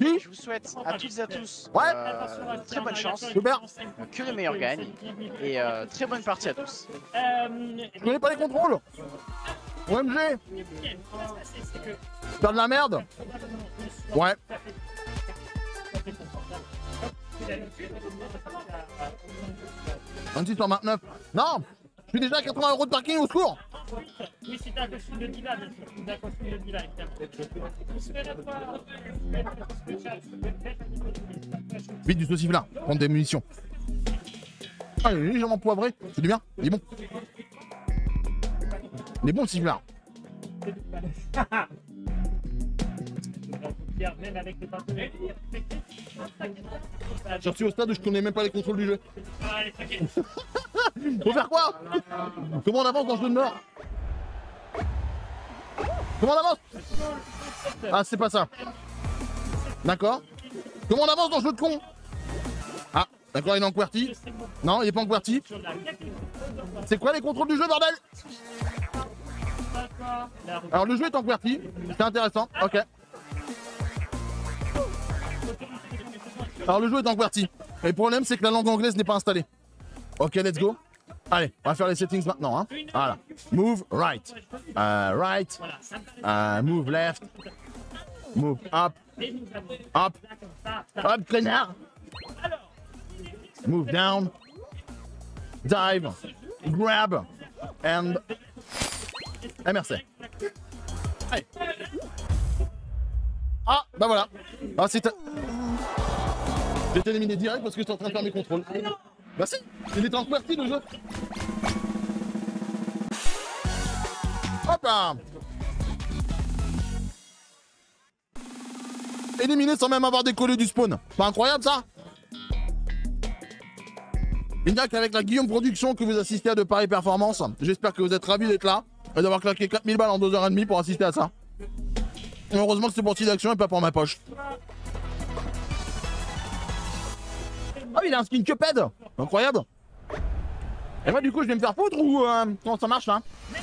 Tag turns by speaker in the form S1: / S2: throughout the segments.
S1: Qui
S2: Je vous souhaite à toutes et à tous
S1: Ouais.
S2: euh, très bonne chance, que le meilleur gagne et euh, très bonne partie à tous.
S1: Je connais pas les contrôles. OMG. Faire de la merde. Ouais. Un 129. Non Je suis déjà à 80 euros de parking au secours.
S3: Oui, c'est un costume de Dylan, un costume de Dylan,
S1: Vite du saucif là, prendre des munitions. Ah, il est légèrement poivré, c'est du bien, il est bon. Il est bon le sifflard.
S3: Même avec les.
S1: J'ai reçu au stade où je connais même pas les contrôles du jeu.
S3: Allez.
S1: Faut faire quoi? Comment on avance dans ce jeu de mort? Comment on avance? Ah, c'est pas ça. D'accord. Comment on avance dans ce jeu de con? Ah, d'accord, il est en QWERTY. Non, il est pas en QWERTY. C'est quoi les contrôles du jeu, bordel? Alors, le jeu est en QWERTY. C'est intéressant. Ok. Alors, le jeu est en QWERTY. Et le problème, c'est que la langue anglaise n'est pas installée. Ok, let's go. Allez, on va faire les settings maintenant. Hein. Voilà. Move right. Euh, right. Euh, move left. Move up. Up. Up, connard. Move down. Dive. Grab. And. MRC. Allez. Ah, bah voilà. Ah, c'est. J'ai été éliminé direct parce que j'étais en train de faire mes contrôles. Bah si, il était en QWERTY le jeu. Hop là Éliminé sans même avoir décollé du spawn. Pas incroyable ça? Il n'y a qu'avec la Guillaume Production que vous assistez à de pareilles performances. J'espère que vous êtes ravis d'être là et d'avoir claqué 4000 balles en 2h30 pour assister à ça. Et heureusement que c'est pour d'action et pas pour ma poche. Ah, il a un skin Cuphead Incroyable Et moi, du coup, je vais me faire foutre ou euh, comment ça marche là Je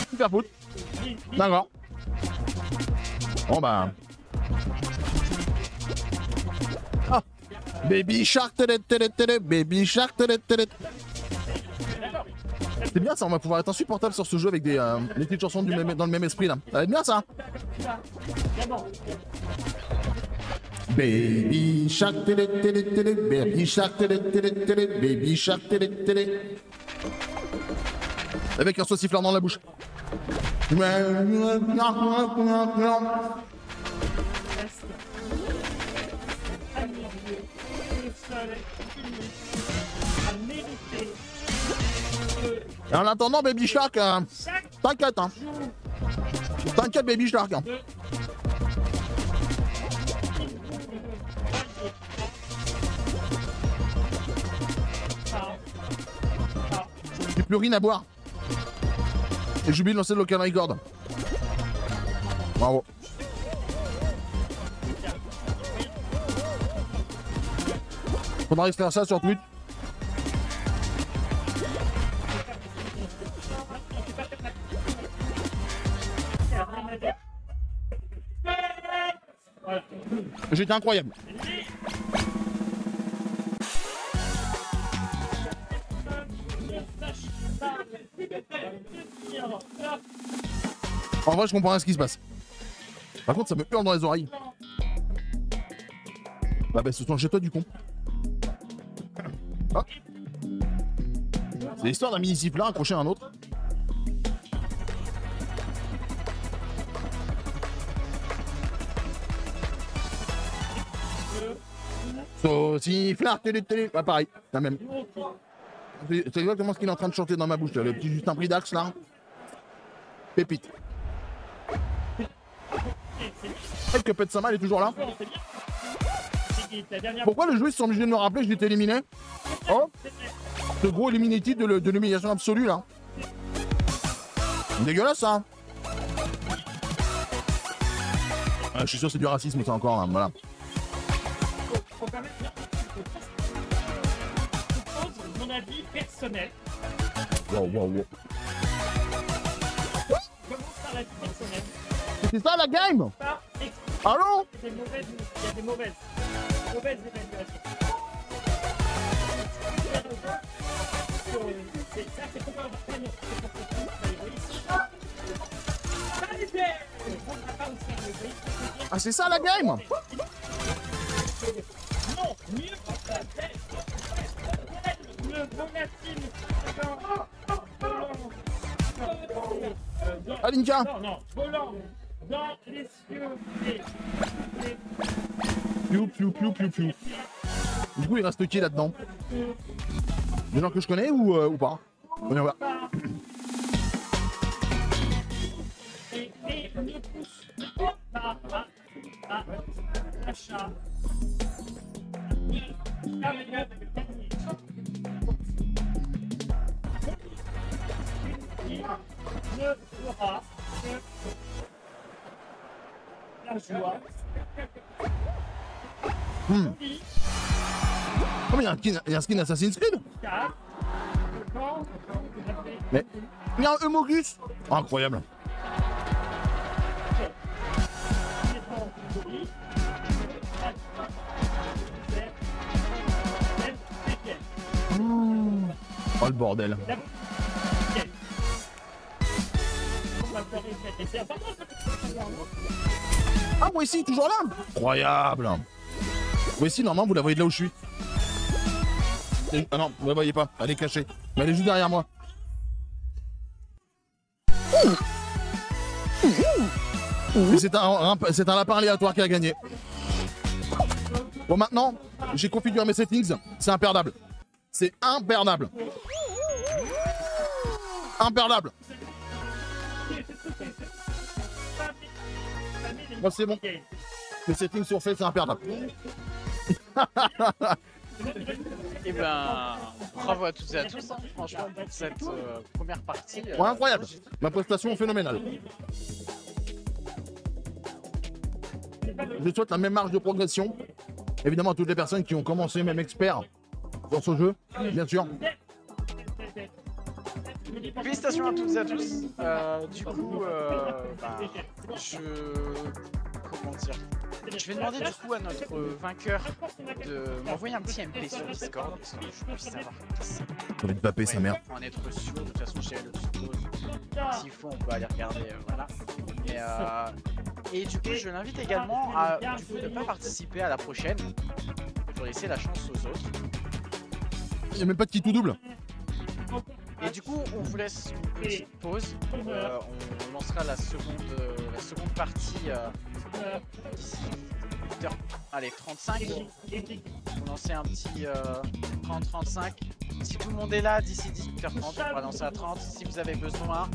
S1: vais me faire foutre. D'accord. Bon bah. Ah Baby Shark, télé, télé, télé, Baby Shark, télé, télé. C'est bien ça, on va pouvoir être insupportable sur ce jeu avec des, euh, petites chansons dans le même esprit là. Ça va être bien ça. Baby Shark, télé, télé, télé, Baby Shark, télé, télé, télé, Baby Shark, télé, télé. Avec un sauciflard dans la bouche. En attendant, Baby Shark, euh, t'inquiète, hein. T'inquiète, Baby Shark. Hein. Rien à boire. Et j'ai oublié de lancer le local record. Bravo. Faudra extraire ça sur Twitch. J'étais incroyable. En vrai, je comprends rien ce qui se passe. Par contre, ça me hurle dans les oreilles. Bah, bah, ce sont chez toi, du con. Ah. C'est l'histoire d'un mini sifflard accroché à un autre. Sauciflard, télé, télé. Ouais, pareil, la même. C'est exactement ce qu'il est en train de chanter dans ma bouche, le petit Justin Pridax, là. Pépite. Et que il est toujours là. Pourquoi le joueur sont obligés de me rappeler que été éliminé? Oh Ce gros Eliminati de l'humiliation absolue, là. Dégueulasse, ça. Ah, je suis sûr que c'est du racisme, ça encore, là. Voilà.
S3: Mon avis personnel.
S1: Wow, wow, wow.
S3: Commence par l'avis personnel.
S1: C'est ça la game
S3: mauvaises. Il y a des mauvaises. Mauvaises évaluations. C'est ça, c'est On.
S1: Ah c'est ça la game
S3: Non, mieux
S1: Alinka.
S3: Non, non, volant dans les cieux. des- des-
S1: Piou piou piou piou piou. Du coup il reste qui là-dedans? Des gens que je connais ou, euh, ou pas? On va
S3: Il ne la joie.
S1: Hmm. Oh mais y a un skin, Assassin's Creed Mais il y a un Humogus Incroyable Oh le bordel Ah moi ici, toujours là Incroyable Moi ici, normalement, vous la voyez de là où je suis. Ah non, vous la voyez pas, elle est cachée. Mais elle est juste derrière moi. C'est un- c'est un lapin aléatoire qui a gagné. Bon maintenant, j'ai configuré mes settings, c'est imperdable. C'est imperdable. Imperdable. Moi c'est bon. Les settings sont faits, c'est imperdable.
S2: Et ben, bravo à toutes et à tous, hein, franchement, pour cette euh, première partie. euh,
S1: Ouais, incroyable. Ma prestation phénoménale. Je souhaite la même marge de progression. Évidemment à toutes les personnes qui ont commencé, même experts, dans ce jeu, bien sûr.
S2: Félicitations à toutes et à tous. Euh, du coup, euh, bah, je. Comment dire Je vais demander du coup à notre vainqueur de m'envoyer un petit MP sur Discord, parce que je puisse savoir qui c'est.
S1: J'ai envie de taper sa mère.
S2: Pour en être sûr, de toute façon, j'ai le. S'il faut, on peut aller regarder, euh, voilà. Et, euh, et du coup, je l'invite également à du coup, ne pas participer à la prochaine, pour laisser la chance aux autres.
S1: Il n'y a même pas de qui tout double.
S2: Et du coup, on vous laisse une petite pause. Euh, on lancera la seconde, euh, la seconde partie euh, d'ici 8h. Allez, 35. On lancer un petit euh, 30-35. Si tout le monde est là d'ici 18h30, on va lancer à 30. Si vous avez besoin,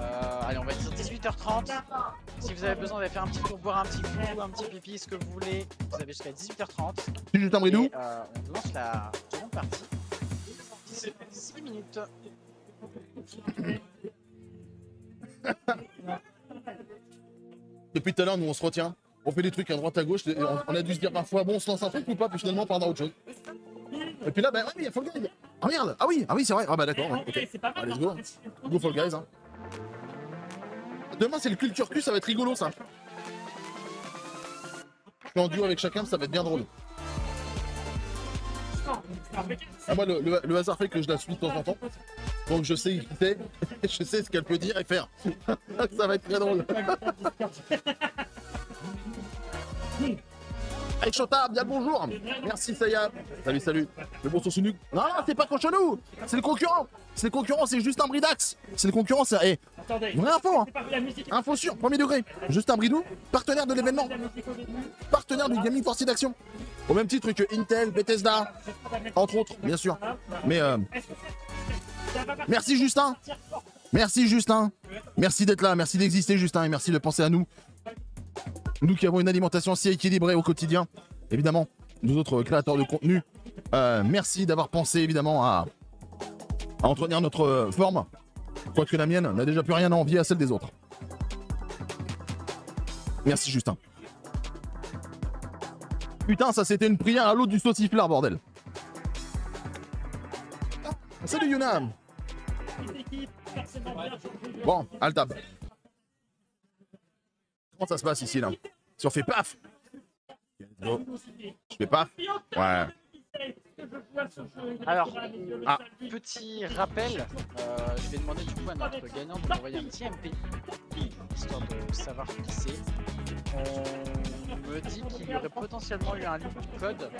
S2: euh, allez, on va dire 18h30. Si vous avez besoin d'aller faire un petit tour, boire un petit coup, un petit pipi, ce que vous voulez, vous avez jusqu'à 18h30.
S1: C'est juste un bridou.
S2: Et, euh, on lance la seconde partie. D'ici 6 minutes.
S1: Depuis tout à l'heure, nous on se retient. On fait des trucs à droite à gauche. et On, on a dû se dire parfois, bon, on se lance un truc ou pas, puis finalement, on part dans autre chose. Et puis là, ben, ouais, mais il y a Fall Guys. Ah merde, ah oui, ah oui, c'est vrai. Ah bah d'accord. ouais, ok.
S3: C'est pas mal.
S1: Allez, let's go. Go Fall Guys. Hein. Demain, c'est le culture Q, ça va être rigolo ça. Je suis en duo avec chacun, ça va être bien drôle. Ah, moi, le, hasard fait que je la suis de temps en temps. Donc je sais je sais ce qu'elle peut dire et faire. ça va être très drôle. Hey Chota, bien le bonjour. Merci Saya. Salut, salut. Le bon son Nu. Non, non, c'est pas Cochonou. C'est le concurrent. C'est le concurrent, c'est juste un bridax. C'est le concurrent, c'est. Eh,
S3: Attendez.
S1: vraie info, hein. Info sûre, premier degré. Juste un bridou, partenaire de l'événement, partenaire du Gaming Force d'action. Au même titre que Intel, Bethesda, entre autres, bien sûr. Mais euh, merci Justin. Merci Justin. Merci d'être là, merci d'exister Justin et merci de penser à nous. Nous qui avons une alimentation si équilibrée au quotidien. Évidemment, nous autres créateurs de contenu, euh, merci d'avoir pensé évidemment à, à entretenir notre euh, forme. Quoique la mienne n'a déjà plus rien à envier à celle des autres. Merci Justin. Putain, ça c'était une prière à l'autre du sauciflard, bordel. Ah, salut Yuna. Bon, Altab. Comment ça se passe ici là? Si on fait paf. Je fais paf? Ouais.
S2: Alors,
S1: Ah.
S2: petit rappel, euh, je vais demander du coup à notre gagnant de nous envoyer un petit MP, histoire de savoir qui c'est. On me dit qu'il y aurait potentiellement eu un leak du code,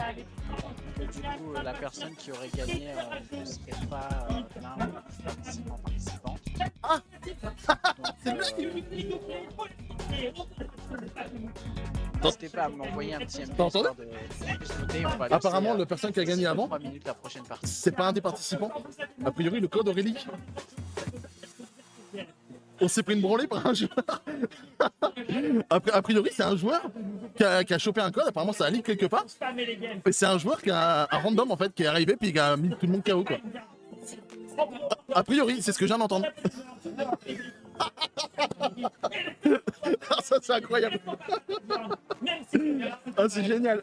S2: que du coup la personne qui aurait gagné euh, ne serait pas euh, l'un des participants participants.
S1: Ah
S2: Donc, N'hésitez pas à m'envoyer un petit MP. De-
S1: Apparemment,
S2: euh,
S1: la personne qui a gagné avant,
S2: 3 minutes la prochaine partie.
S1: c'est pas un des participants. A priori, le code leak. On s'est pris une branlée par un joueur. a, pri- a priori, c'est un joueur qui a, qui a chopé un code. Apparemment, ça a leak quelque part. Et c'est un joueur qui a un random en fait qui est arrivé puis qui a mis tout le monde KO quoi. A priori, c'est ce que je viens d'entendre. Ah, ça c'est incroyable. Ah, c'est génial.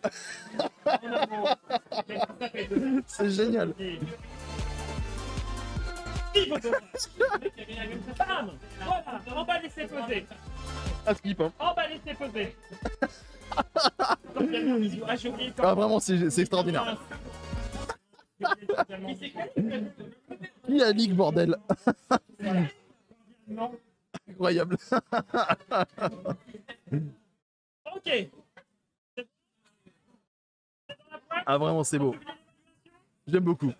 S1: C'est génial.
S3: Bam Voilà, on va laisser poser.
S1: Ah, skip, hein.
S3: On va laisser poser. Ah,
S1: vraiment, c'est extraordinaire. Qui a leak, bordel
S3: Non.
S1: Incroyable.
S3: Ok.
S1: Ah, vraiment, c'est beau. J'aime beaucoup.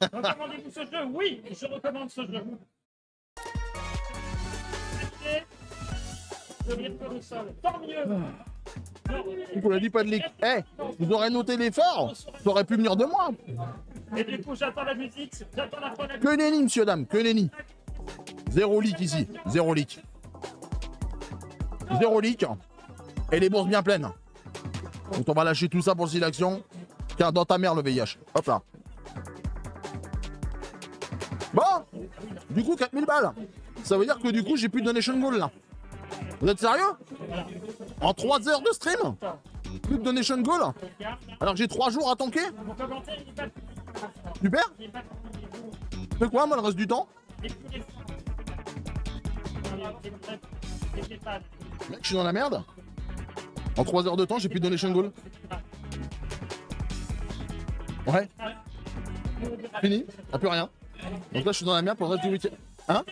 S3: Recommandez-vous ce jeu? Oui, je recommande ce jeu. Je vais le sol. Tant mieux. Non.
S1: On l'a dit pas de leak. Eh, vous aurez noté l'effort. Ça aurait pu venir de moi.
S3: Et du coup, j'attends la musique, j'attends la fin de la
S1: Que nenni, monsieur, dame, que nenni. Zéro leak ici, zéro leak. Zéro leak. Et les bourses bien pleines. Donc on va lâcher tout ça pour le d'action. Tiens, dans ta mère le VIH. Hop là. Bon, du coup 4000 balles. Ça veut dire que du coup j'ai plus de donation goal là. Vous êtes sérieux? En 3 heures de stream Plus de donation goal Alors j'ai 3 jours à tanker Super
S3: il est pas
S1: Fais quoi moi le reste du temps? Mec, je suis dans la merde. En 3 heures de temps, j'ai plus de donation goal. Ouais. Fini. Y'a plus rien. Donc là, je suis dans la merde pour le reste du week-end. Hein?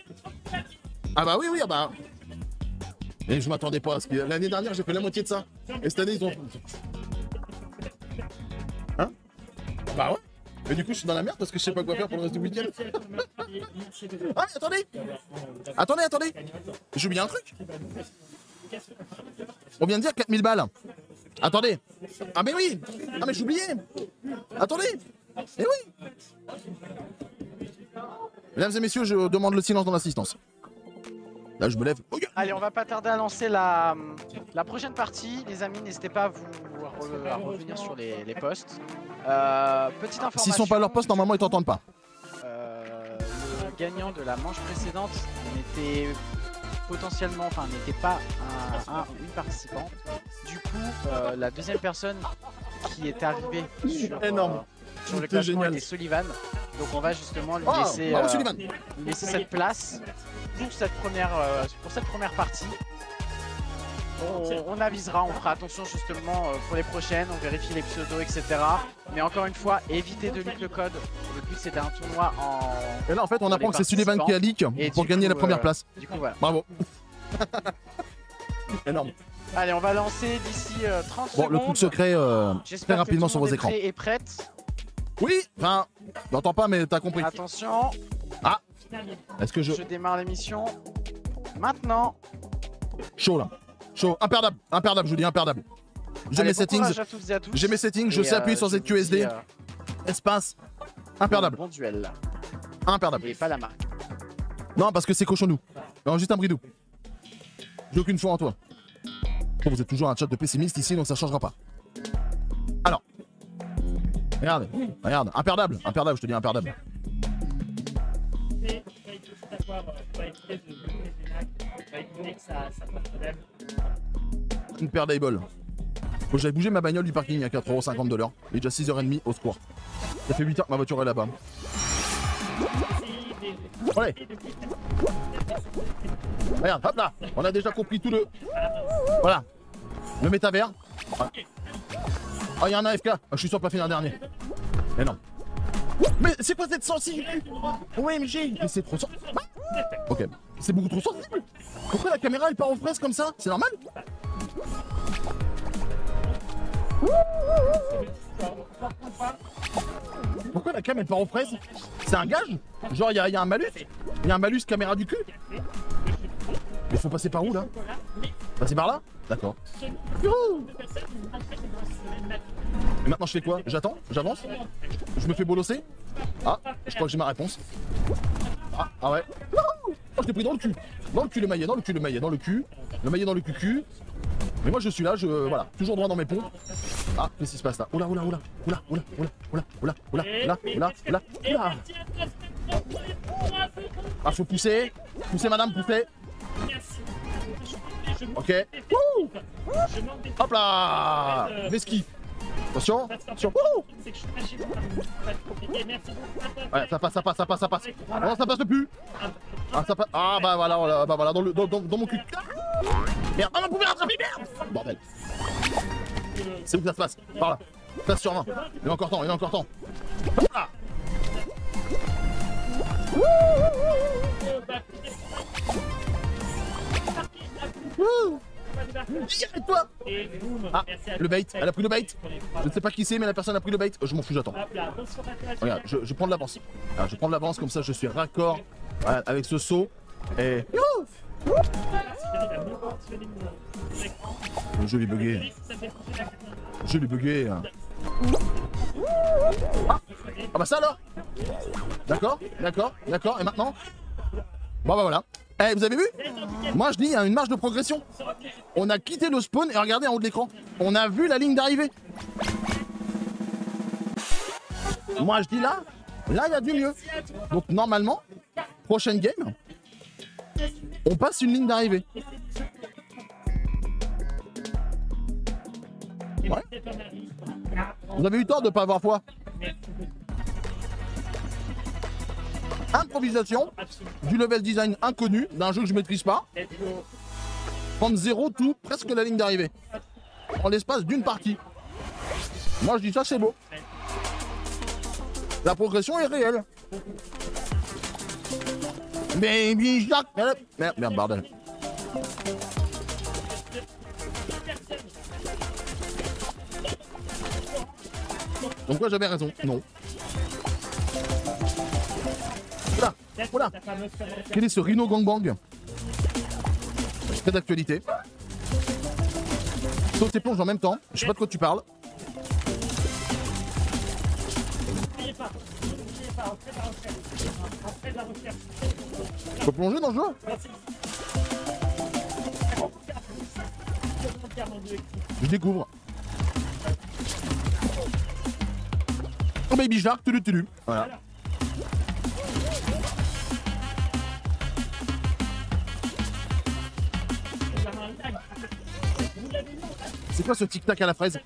S1: Ah bah oui, oui, ah bah. Et je m'attendais pas à ce que. L'année dernière, j'ai fait la moitié de ça. Et cette année, ils ont. Hein? Bah ouais. Et du coup, je suis dans la merde parce que je sais pas quoi faire pour le reste du week-end. Ah, mais attendez Attendez, attendez J'ai oublié un truc. On vient de dire 4000 balles. Attendez. Ah mais oui. Ah mais j'ai oublié Attendez. Eh oui. Mesdames et messieurs, je demande le silence dans l'assistance. Là, je me lève. Oh,
S2: Allez, on va pas tarder à lancer la, la prochaine partie. Les amis, n'hésitez pas à, vous, à, re- à revenir sur les, les postes. Euh, petite information.
S1: S'ils sont pas à leur poste, normalement, ils t'entendent pas.
S2: Euh, le gagnant de la manche précédente n'était potentiellement, enfin n'était pas un, un une participante. Du coup, euh, la deuxième personne qui est arrivée sur,
S1: Énorme.
S2: Sur le classement Sullivan. Donc on va justement lui
S1: Oh,
S2: laisser, euh, lui laisser cette place pour cette première, euh, pour cette première partie. On, on avisera, on fera attention justement euh, pour les prochaines, on vérifie les pseudos, etc. Mais encore une fois, évitez de leak le code. Le but c'est d'un tournoi en.
S1: Et là, en fait, on apprend que c'est Sullivan qui a leak
S2: Et
S1: pour gagner
S2: coup,
S1: la première
S2: euh,
S1: place.
S2: Du coup voilà.
S1: Bravo. Énorme.
S2: Allez, on va lancer d'ici euh, 30
S1: Bon,
S2: secondes.
S1: le coup de secret, euh,
S2: J'espère
S1: très
S2: que
S1: rapidement
S2: tout
S1: sur vos
S2: est
S1: écrans.
S2: prêt Et prête.
S1: Oui Enfin, j'entends pas, mais t'as compris.
S2: Attention,
S1: Est-ce que je.
S2: je démarre l'émission. Maintenant.
S1: Chaud là. Chaud. Imperdable. Imperdable, je vous dis imperdable. J'ai mes settings. J'ai mes settings. Je
S2: Et,
S1: sais appuyer
S2: euh,
S1: sur ZQSD.
S2: euh,
S1: Espace. Imperdable.
S2: Bon duel.
S1: Imperdable.
S2: Et pas la marque.
S1: Non, parce que c'est cochonou. Non, juste un bridou. J'ai aucune foi en toi. Bon, vous êtes toujours un chat de pessimiste ici, donc ça changera pas. Regarde, regarde, imperdable, imperdable, je te dis imperdable. Une paire d'eyeball. Faut que j'aille bouger ma bagnole du parking à 4,50€ de l'heure. Il est déjà 6h30 au secours. Ça fait 8 heures que ma voiture est là-bas.
S3: Des-
S1: Regarde, hop là. On a déjà compris tout le. Voilà. Le métavers. Oh, il y a un AFK. Ah, je suis sûr pas finir dernier. Mais non. Mais c'est quoi cette sensibilité? OMG Mais c'est trop sensible. Ok. C'est beaucoup trop sensible. Pourquoi la caméra elle part en fraise comme ça? C'est normal Pourquoi la cam elle part en fraise? C'est un gage? Genre il y, a- un malus? Il y a un malus caméra du cul? Mais faut passer par où là? Passer par là? D'accord. Et maintenant je fais quoi? J'attends? J'avance? Je me fais bolosser? Ah, je crois que j'ai ma réponse. Ah, ah ouais. Oh, je t'ai pris dans le cul. Dans le cul le maillet, dans le cul le maillet, dans le cul. Le maillet dans le cul Mais moi je suis là, je. Voilà, toujours droit dans mes ponts. Ah, qu'est-ce qui se passe là? Oula, oula, oula, oula, oula, oula, oula, oula, oula, oula, oula, oula, oula. Ah, faut pousser. Pousser madame,
S3: monte
S1: Ok. Hop là Veski. Attention, attention.
S3: fait,
S1: Wouh
S3: c'est que je suis pas chez moi. Ça va être compliqué. Merci beaucoup.
S1: Ouais, ça passe, ça passe, ça passe, ça passe. Non, ça passe plus. Ah, ça passe. Ah, bah voilà, voilà, bah voilà, dans, le, dans, dans, dans mon cul. Merde, ah, on pouvait rattraper, merde Bordel. C'est où que ça se passe? Par là. Passe sur main. Il est encore temps, il est encore temps. Hop là Wouh Arrête-toi. Ah, le bait, elle a pris le bait. Je ne sais pas qui c'est, mais la personne a pris le bait. Je m'en fous, j'attends. Regarde, je, prends de l'avance. Alors, je prends de l'avance, comme ça je suis raccord avec ce saut. Et. Le jeu est bugué. Le jeu bugué. Ah, ah bah ça alors D'accord, d'accord, d'accord. Et maintenant? Bon bah voilà. Eh, vous avez vu? Moi je dis, il y a une marge de progression. On a quitté le spawn et regardez en haut de l'écran. On a vu la ligne d'arrivée. Moi je dis là, là il y a du mieux. Donc normalement, prochaine game, on passe une ligne d'arrivée. Ouais. Vous avez eu tort de pas avoir foi. Improvisation, du level design inconnu, d'un jeu que je maîtrise pas. Prendre zéro tout, presque la ligne d'arrivée. En l'espace d'une partie. Moi je dis ça c'est beau. La progression est réelle. Baby Jacques Merde, merde, bordel. Donc quoi j'avais raison Non. Oula. Quel est ce Rhino Gangbang Très d'actualité. Saute et plonge en même temps. Je sais pas de quoi tu parles. Peux plonger dans le jeu Je découvre. Oh baby shark, tulu tulu. Voilà. C'est quoi ce tic-tac à la fraise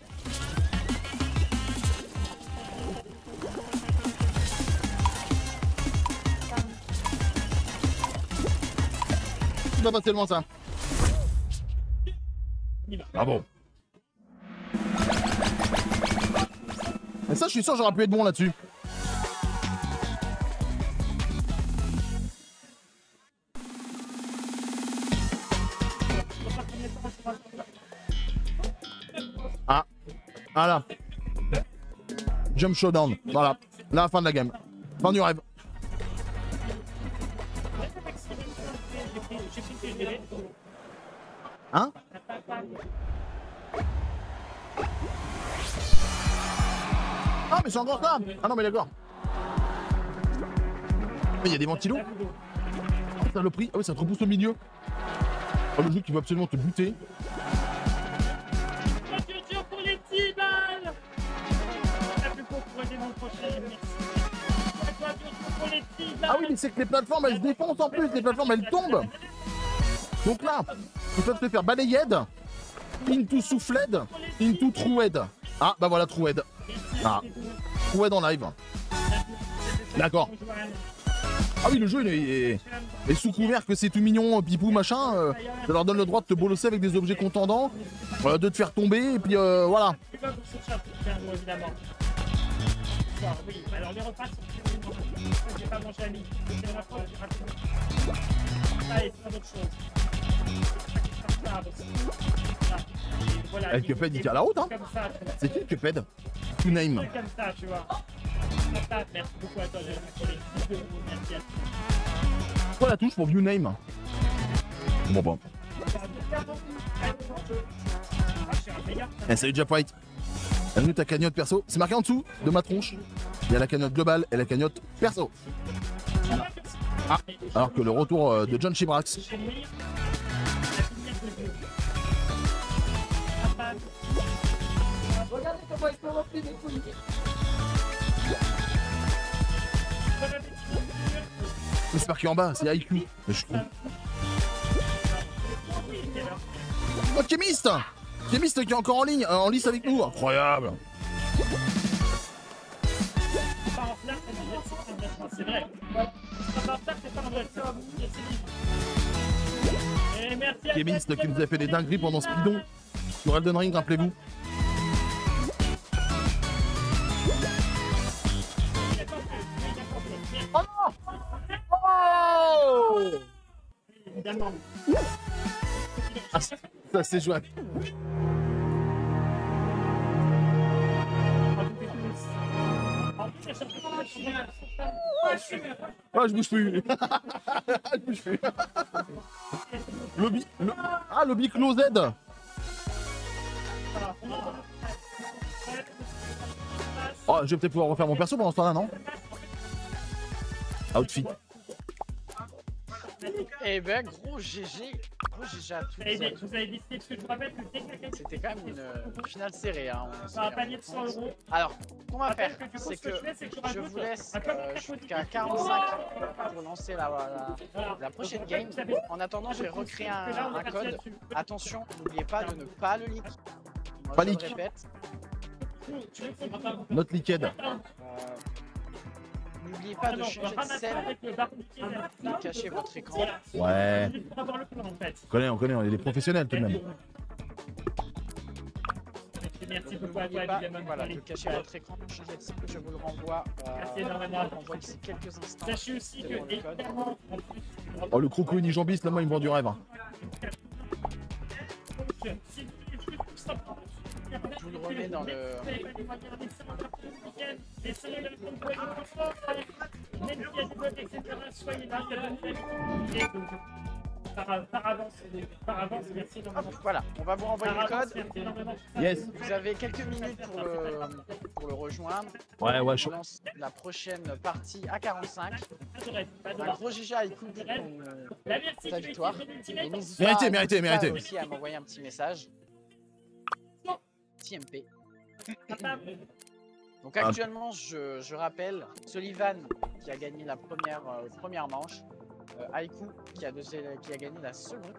S1: C'est pas tellement ça. Ah bon Mais ça, je suis sûr, j'aurais pu être bon là-dessus. Voilà. Jump Showdown, voilà. La fin de la game. Fin du rêve. Hein? Ah mais c'est encore ça Ah non mais d'accord. Mais il y a des ventilos Oh saloperie Ah oui ça te repousse au milieu Oh le jeu qui va absolument te buter Ah oui mais c'est que les plateformes elles se défoncent en plus, les plateformes elles tombent Donc là, ils peuvent te faire balayed, into souffled, into troued. Ah bah voilà troued. Ah, troued en live. D'accord. Ah oui, le jeu il est, sous couvert que c'est tout mignon, pipou, machin. euh, ça leur donne le droit de te bolosser avec des objets contendants, euh, de te faire tomber, et puis euh, voilà.
S3: Alors les repas sont plus J'ai pas mangé à midi. C'est ma faute, j'ai raté. Ça et plein d'autres choses. Ça, aussi. Voilà. Et voilà,
S1: Cuphead, il tient la route, hein. C'est qui Cuphead To name.
S3: C'est comme ça, tu vois. Merci beaucoup à toi vidéo. Merci à toi.
S1: Quoi la touche pour view name Bon, bon.
S3: Ah, meilleur.
S1: Eh, salut Japwhite. Bienvenue ta cagnotte perso. C'est marqué en dessous de ma tronche. Il y a la cagnotte globale et la cagnotte perso. Alors que le retour euh, de John Chibrax. C'est marqué en bas, c'est IQ. Mais je suis Kémiste qui est encore en ligne, euh, en lice avec nous. Incroyable.
S3: C'est vrai.
S1: Kémiste qui nous a fait des dingueries pendant Speedon sur Elden Ring, rappelez-vous. Oh
S3: Évidemment.
S1: Ah, c'est jouable. Ah, je bouge plus. je bouge plus. Lobby. lo- Ah, lobby closed. Oh, je vais peut-être pouvoir refaire mon perso pendant ce temps-là, non? Outfit.
S2: Eh ben, gros GG. Gros GG à tous.
S3: Vous avez vous avez décidé, parce que je vous rappelle que dès que quelqu'un
S2: C'était quand même une euh, finale serrée. Hein, on
S3: un panier de 100
S2: rendu compte.
S3: euros,
S2: Alors, ce qu'on va faire, c'est
S3: ce que
S2: que
S3: je fais, c'est que je
S2: je
S3: rajoute
S2: vous laisse
S3: un code
S2: euh, jusqu'à
S3: positif.
S2: 45 pour lancer la, la,
S3: Voilà.
S2: la prochaine game. En attendant, je vais recréer un, code. Attention, n'oubliez pas de ne pas le leak.
S1: Pas leak.
S2: Euh,
S1: Not leaked.
S2: N'oubliez pas de
S3: Ah
S2: changer de scène, de cacher votre écran.
S1: Ouais. On connaît, on connaît, on est des professionnels tout de même.
S3: Merci beaucoup à toi, évidemment.
S2: voilà, de cacher votre écran, de changer de scène. Je vous le renvoie. euh,
S3: Merci énormément.
S2: je vous renvoie d'ici quelques instants.
S3: Sachez aussi que, évidemment, en plus,
S1: Oh, le croco unijambiste, là, moi, il me vend du rêve. hein.
S2: Je vous le remets dans le.
S3: il.
S2: Voilà, on va vous renvoyer le code.
S1: Yes.
S2: Vous avez quelques minutes pour le, pour le rejoindre.
S1: Ouais, ouais,
S2: On
S1: chaud.
S2: lance la prochaine partie à 45.
S3: Pas de rêve, pas de
S2: Un gros GG à écoute pour ton-
S3: La merci,
S2: ta victoire. n'hésite pas
S1: mérité.
S2: aussi à m'envoyer un petit message.
S3: Papa,
S2: Donc
S1: Ah.
S2: actuellement, je, je rappelle, Sullivan qui a gagné la première, euh, première manche, euh, Haiku qui a, deuxi- qui a gagné la seconde.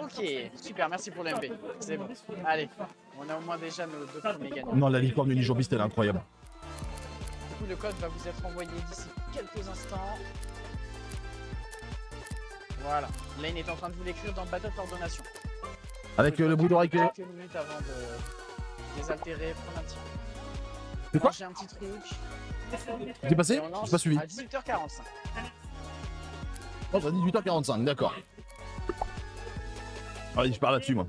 S2: Ok, super, merci pour l'MP. C'est bon. Allez, on a au moins déjà nos deux premiers gagnants.
S1: Non, la licorne unijambiste, elle est incroyable.
S2: Du coup, le code va vous être envoyé d'ici quelques instants. Voilà, Lane est en train de vous l'écrire dans Battle Coordination.
S1: Avec euh, le bruit d'oreille que...
S2: Quelques minutes avant de désaltérer, prendre un petit
S1: C'est quoi
S2: Manger un petit truc.
S1: T'es passé J'ai pas suivi.
S2: à 18h45.
S1: Oh, à 18h45, d'accord. Allez, je pars là-dessus, moi.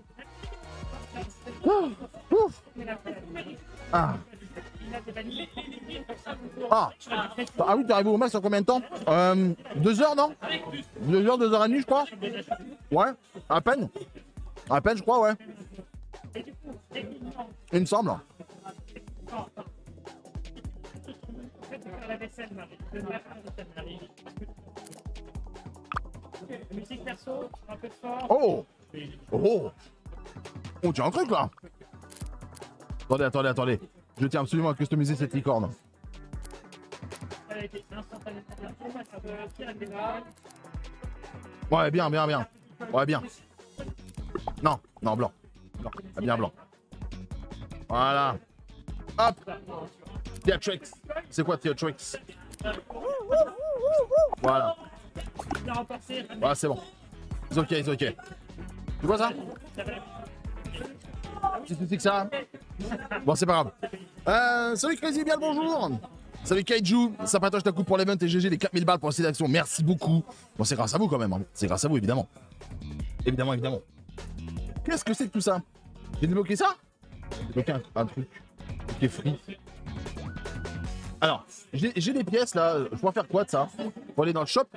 S1: Ouh, ouf. Ah. Ah. Ah oui, t'es arrivé au max en combien de temps? Euh, Deux heures, non? Deux heures, deux heures et demie, je crois Ouais, à peine. À peine, je crois, ouais. Il me semble.
S3: fort.
S1: Oh Oh Oh, tu as un truc, là Attendez, attendez, attendez. Je tiens absolument à customiser cette licorne. Ouais, bien, bien, bien. Ouais, bien. Non, non, blanc. Ah, bien blanc. Voilà. Hop Theatrix. C'est quoi Theatrix? Voilà. Voilà, c'est bon. C'est ok, c'est ok. Tu vois ça? Qu'est-ce que c'est que ça? Bon, c'est pas grave. Euh, salut Crazy, bien bonjour Salut Kaiju, ça partage ta coupe pour l'event et GG les 4000 balles pour la sélection. Merci beaucoup. Bon, c'est grâce à vous quand même. hein. C'est grâce à vous, évidemment. Évidemment, évidemment. Qu'est-ce que c'est que tout ça J'ai débloqué ça J'ai un, truc qui est free. Alors, j'ai des pièces là. Je dois faire quoi de ça Faut aller dans le shop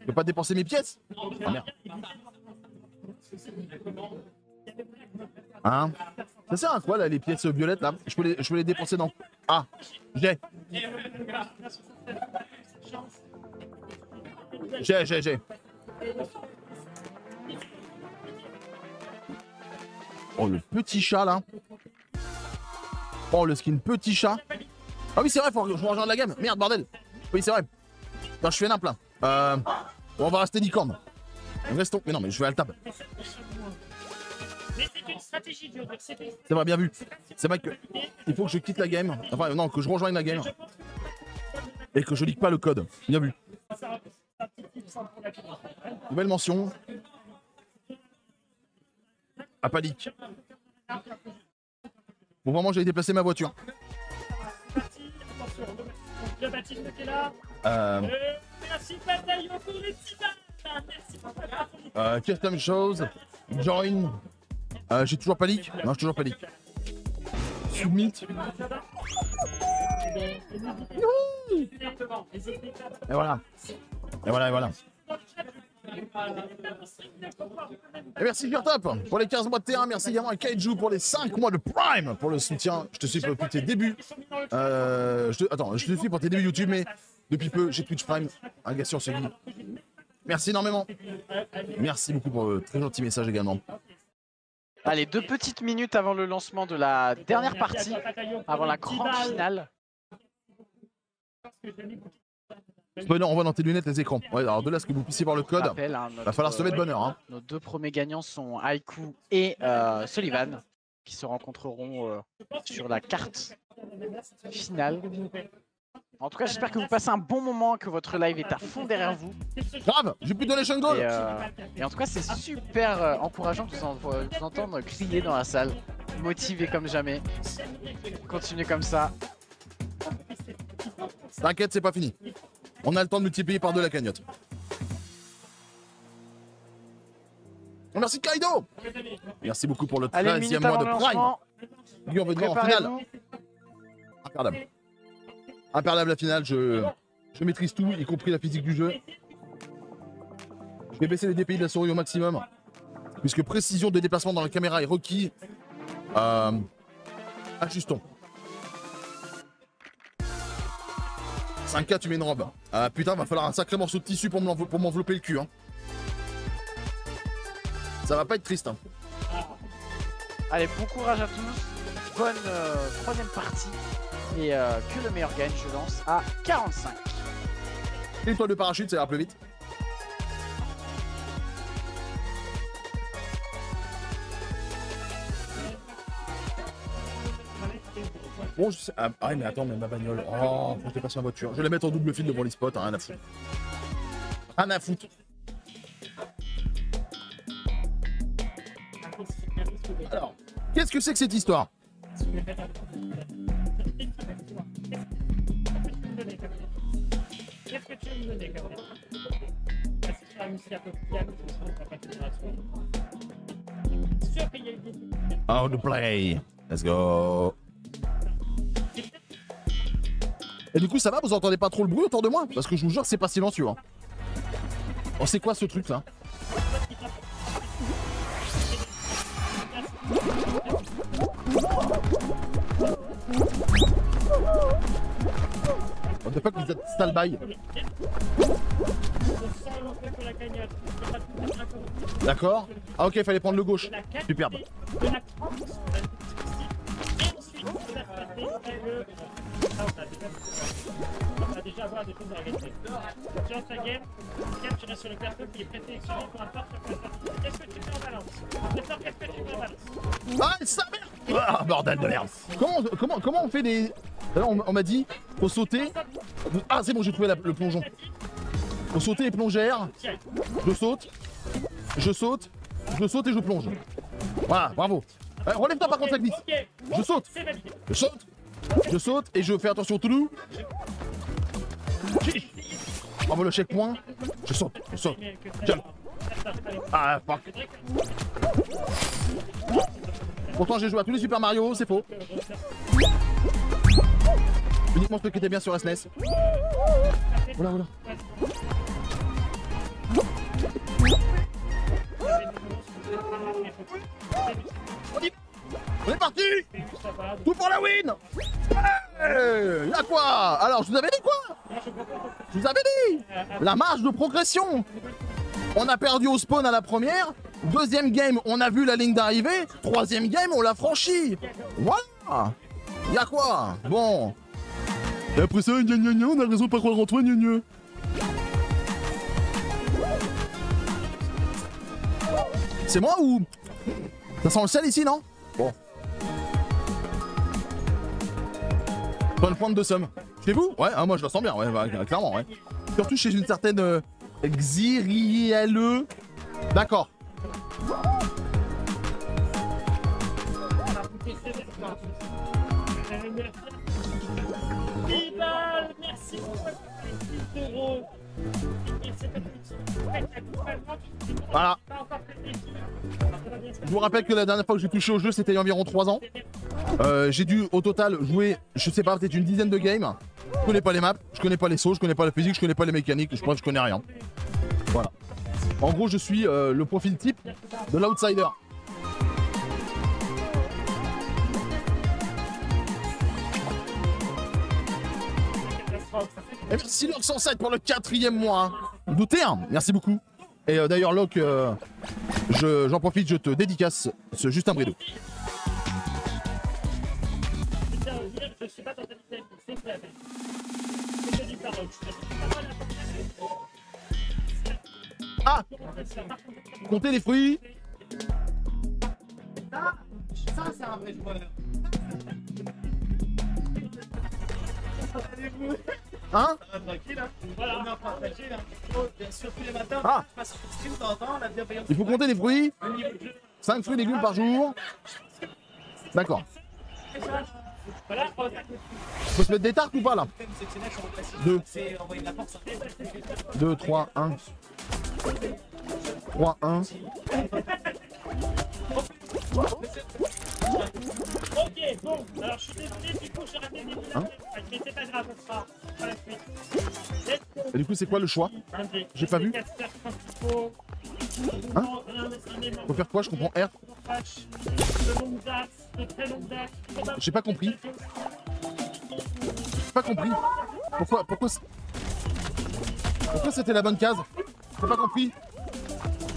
S1: Je peux pas dépenser mes pièces Ah merde. Hein Ça sert à quoi là les pièces violettes là je peux, les, je peux les dépenser dans. Ah J'ai J'ai, j'ai, j'ai. Oh le petit chat là Oh le skin petit chat Ah oui c'est vrai, faut que je rejoigne la gamme Merde bordel Oui c'est vrai Non je fais un plein Euh... On va rester licorne Restons... Mais non mais je vais à le table
S3: C'est
S1: vrai, bien vu. C'est vrai que il faut que je quitte la game. Enfin, non, que je rejoigne la game. Et que je lis pas le code. Bien vu. Nouvelle mention. À panique. Bon, vraiment, j'ai déplacé ma voiture. Euh,
S3: Euh,
S1: custom shows. Join. J'ai toujours panique Non, j'ai toujours panique. Submit. Et voilà. Et voilà, et voilà. Et merci Girtop pour les 15 mois de terrain. Merci également à Kaiju pour les 5 mois de Prime pour le soutien. Je te suis depuis tes débuts. Euh, je te- attends, je te suis pour tes débuts YouTube, mais depuis peu, j'ai Twitch Prime. Un gars sur celui. Merci énormément. Merci beaucoup pour le très gentil message également.
S2: Allez, deux petites minutes avant le lancement de la dernière partie, avant la grande finale.
S1: Bonheur, on voit dans tes lunettes les écrans. Ouais, alors de là, ce que vous puissiez voir le code,
S2: Rappel, hein,
S1: va falloir se mettre bonheur. Hein.
S2: Nos deux premiers gagnants sont Haiku et euh, Sullivan, qui se rencontreront euh, sur la carte finale. En tout cas, j'espère que vous passez un bon moment, que votre live est à fond derrière vous.
S1: Grave, j'ai plus de donation
S2: Et,
S1: goal.
S2: euh, et en tout cas, c'est super euh, encourageant de vous, en- vous entendre crier dans la salle, motivé comme jamais. Continuez comme ça.
S1: T'inquiète, c'est pas fini. On a le temps de multiplier par deux la cagnotte. Oh, Merci Kaido Merci beaucoup pour le
S2: Allez, une
S1: 13e
S2: minute
S1: mois de Prime. Guy, on veut en finale. Imperdable. Imperdable la finale, je, je maîtrise tout, y compris la physique du jeu. Je vais baisser les DPI de la souris au maximum. Puisque précision de déplacement dans la caméra est requis. Euh, ajustons. 5K, tu mets une robe. Ah putain, va falloir un sacré morceau de tissu pour m'enve- pour m'envelopper le cul. Hein. Ça va pas être triste. Hein.
S2: Allez, bon courage à tous. Bonne euh, troisième partie. Et euh, que le meilleur gagne, je lance à 45.
S1: L'étoile de parachute, ça ira plus vite. Bon, je sais... Ah, ah mais attends, mais ma bagnole. Oh, faut que je ma voiture. Je vais la mettre en double fil devant les spots, hein, rien à foutre. Rien à foutre. Alors, qu'est-ce que c'est que cette histoire?
S3: Qu'est-ce
S1: play. Let's go. Et du coup, ça va Vous entendez pas trop le bruit autour de moi Parce que je vous jure, c'est pas silencieux. Hein. Oh, c'est quoi ce truc là On ne pas que vous êtes stand-by. D'accord Ah, ok, il fallait prendre le gauche. Superbe.
S3: Ah, on va déjà avoir des choses à régler. Tu lances la game, tu restes sur le plateau qui est présélectionné, sur quelle partie. Qu'est-ce que tu fais en balance Professeur, qu'est-ce que tu fais en balance
S1: Ah, sa mère Ah, bordel de merde. Comment, comment, comment on fait des... Alors, on, on m'a dit, faut sauter. Ah, c'est bon, j'ai trouvé la- le plongeon. Faut sauter les plongères. Je saute. Je saute. Je saute et je plonge. Voilà, bravo. Euh, Relève-toi par contre.
S3: Ok,
S1: Je saute. Je saute. Je saute et je fais attention tout loup. Bravo le checkpoint. Je saute. Je saute. Tiens. Ah, fuck. Pourtant, j'ai joué à tous les Super Mario, c'est faux. Uniquement ceux qui étaient bien sur SNES. Oula, oula. On est parti Tout pour la win Ouais Y'a quoi Alors, je vous avais dit quoi Je vous avais dit La marge de progression On a perdu au spawn à la première. Deuxième game, on a vu la ligne d'arrivée. Troisième game, on l'a franchi. Voilà Y'a quoi Bon. Et après ça, gna gna gna, on a raison de pas croire en toi, gna gna. C'est moi ou... Ça sent le sel ici, non? Bon. Bonne pointe de somme. Chez vous? Ouais, ah, moi je la sens bien, ouais, bah, clairement, ouais. Surtout chez une certaine euh. D'accord.
S3: Merci beaucoup. 10 euros. Et c'est un petit spectaculairement, tu ne
S1: Voilà. Je vous rappelle que la dernière fois que j'ai touché au jeu, c'était il y a environ 3 ans. Euh, j'ai dû au total jouer, je sais pas, peut-être une dizaine de games. Je connais pas les maps, je connais pas les sauts, je connais pas la physique, je connais pas les mécaniques, je bref, je connais rien. Voilà. En gros, je suis euh, le profil type de l'outsider. Et merci Locke 107 pour le quatrième mois. Doutez, hein. merci beaucoup. Et euh, d'ailleurs, Locke, euh, je- j'en profite, je te dédicace ce Justin
S3: mal
S1: Ah Comptez les fruits.
S4: Ça, c'est un vrai joueur.
S1: Hein?
S5: Tranquille, hein On est en partager, là. Bien sûr, tous les matins,
S1: Ah.
S5: je passe sur stream la bienveillance.
S1: Il faut compter les fruits. 5 fruits et légumes par jour. D'accord.
S3: Voilà,
S1: Faut se mettre des tartes ou pas là?
S5: Thème exceptionnel, je suis en classique.
S1: Deux.
S5: C'est envoyer de la force. hein.
S1: 2, 3, 1. 3, 1.
S3: Ok, bon, alors je suis désolé, du coup, j'ai raté des minutes.
S1: Hein
S3: mais c'est pas grave, on sera à la suite.
S1: Et du coup, c'est quoi le choix J'ai pas vu. Hein Faut faire quoi Je comprends R. J'ai pas compris. J'ai pas compris. Pourquoi Pourquoi Pourquoi c'était la bonne case J'ai pas compris.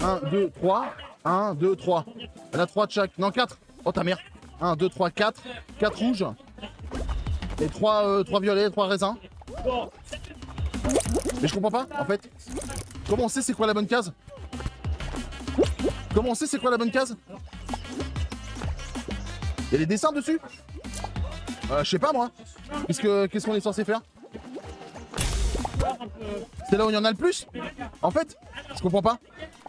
S1: 1, 2, 3. 1, 2, 3. Elle a 3 de chaque. Non, 4. Oh ta mère. 1, 2, 3, 4. 4 rouges. Et 3, 3 violets, 3 raisins. Mais je comprends pas, en fait. Comment on sait c'est quoi la bonne case? Comment on sait c'est quoi la bonne case? Il y a des dessins dessus? Euh, Je sais pas moi. Qu'est-ce que- qu'est-ce qu'on est censé faire? C'est là où il y en a le plus? En fait, je comprends pas.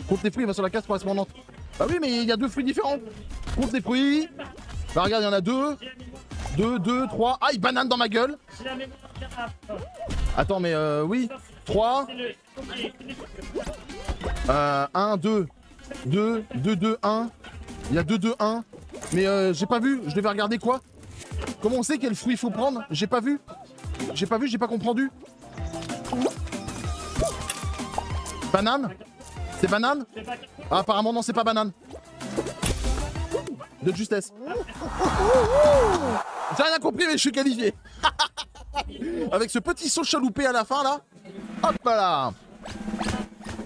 S1: Compte les fruits, va sur la case correspondante. Bah oui, mais il y a deux fruits différents. Compte les fruits. Bah regarde, il y en a deux. Deux, deux, trois. Aïe, banane dans ma gueule. Attends, mais euh, oui. Trois. Euh, 1, 2, 2, 2, 2, 1. Il y a 2, 2, 1. Mais euh, j'ai pas vu, je devais regarder quoi? Comment on sait quel fruit il faut prendre? J'ai pas vu. J'ai pas vu, j'ai pas comprendu. Banane? C'est banane ah, Apparemment non, c'est pas banane. De justesse. J'ai rien compris, mais je suis qualifié. Avec ce petit saut chaloupé à la fin là. Hop là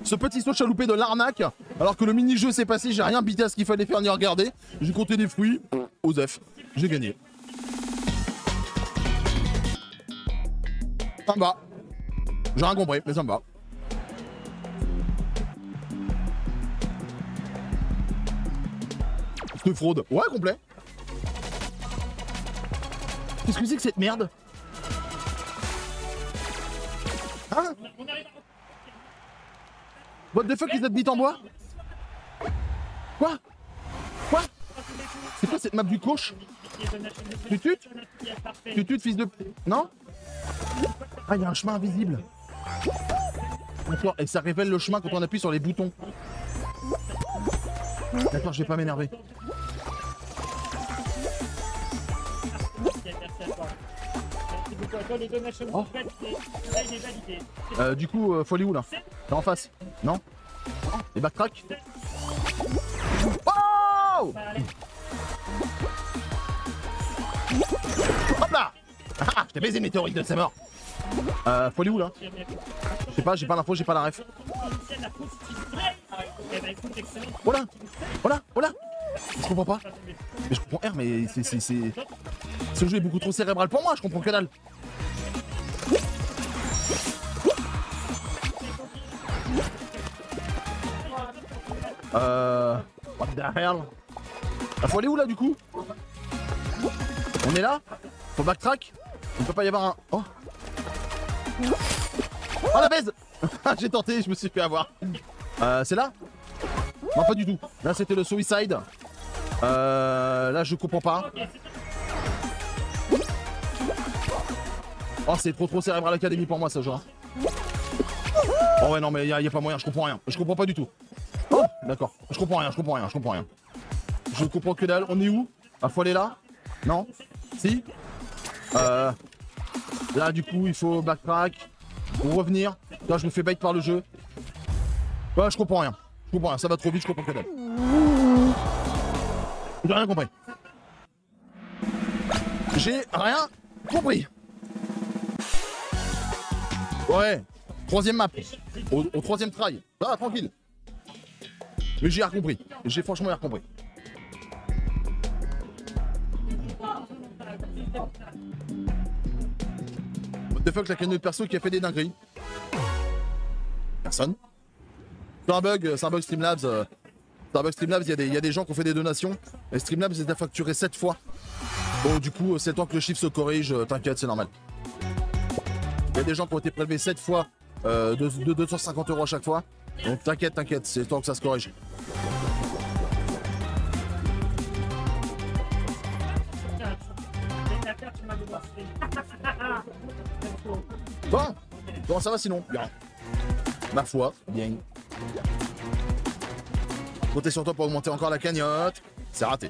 S1: ce petit saut chaloupé de l'arnaque, alors que le mini-jeu s'est passé, j'ai rien bité à ce qu'il fallait faire ni regarder. J'ai compté des fruits, Osef, j'ai gagné. Ça me va. J'ai rien compris, mais ça me va. De fraude. Ouais, complet. Qu'est-ce que c'est que cette merde Hein What the fuck that bite en bois Quoi Quoi C'est quoi cette map du coach Tutut Tutut fils de... Non Ah, il y a un chemin invisible. D'accord, et ça révèle le chemin quand on appuie sur les boutons. D'accord, je vais pas m'énerver. Oh.
S3: complète, c'est- là, il est validé. C'est
S1: Euh, du coup, euh, faut aller où là Là en face Non Les backtrack Oh
S3: allé.
S1: Hop là Ah, je t'ai baisé météorite de sa mort Euh, faut aller où là. Je sais pas, j'ai pas l'info, j'ai pas la ref.
S3: Ancienne, la pousse,
S1: Je comprends pas. Mais je comprends R, mais c'est. c'est- Ce jeu est beaucoup trop cérébral pour moi, je comprends que dalle. Euh. What the hell? Faut aller où là du coup? On est là? Faut backtrack? Il peut pas y avoir un. Oh Oh la baise J'ai tenté, je me suis fait avoir. Euh, c'est là? Non, pas du tout. Là, c'était le suicide. Euh, là, je comprends pas. Oh, c'est trop trop cérébral académie pour moi, ça, genre. Oh ouais, non, mais y a, a pas moyen, je comprends rien. Je comprends pas du tout. Oh, d'accord. Je comprends rien, je comprends rien, je comprends rien. Je comprends que dalle. On est où? Ah, faut aller là? Non? Si? Euh. Là, du coup, il faut backtrack. Revenir. Là, je me fais bait par le jeu. Ouais, je comprends rien. Je comprends rien. Ça va trop vite, je comprends que dalle. J'ai rien compris. J'ai rien compris. Ouais. Troisième map. Au, troisième try. Ah, tranquille. Mais j'ai rien compris. J'ai franchement rien compris. What the fuck, la canne de perso qui a fait des dingueries Personne. C'est un bug, c'est un bug Bug Streamlabs, il y, a des- gens qui ont fait des donations. Et Streamlabs les a facturé 7 fois. Bon, du coup, c'est temps que le chiffre se corrige, euh, t'inquiète, c'est normal. Il y a des gens qui ont été prélevés 7 fois de, de 250 euros à chaque fois. Donc t'inquiète, t'inquiète, c'est temps que ça se corrige. Bon, bon ça va sinon? Bien. Ma foi, bien. Comptez sur toi pour augmenter encore la cagnotte. C'est raté.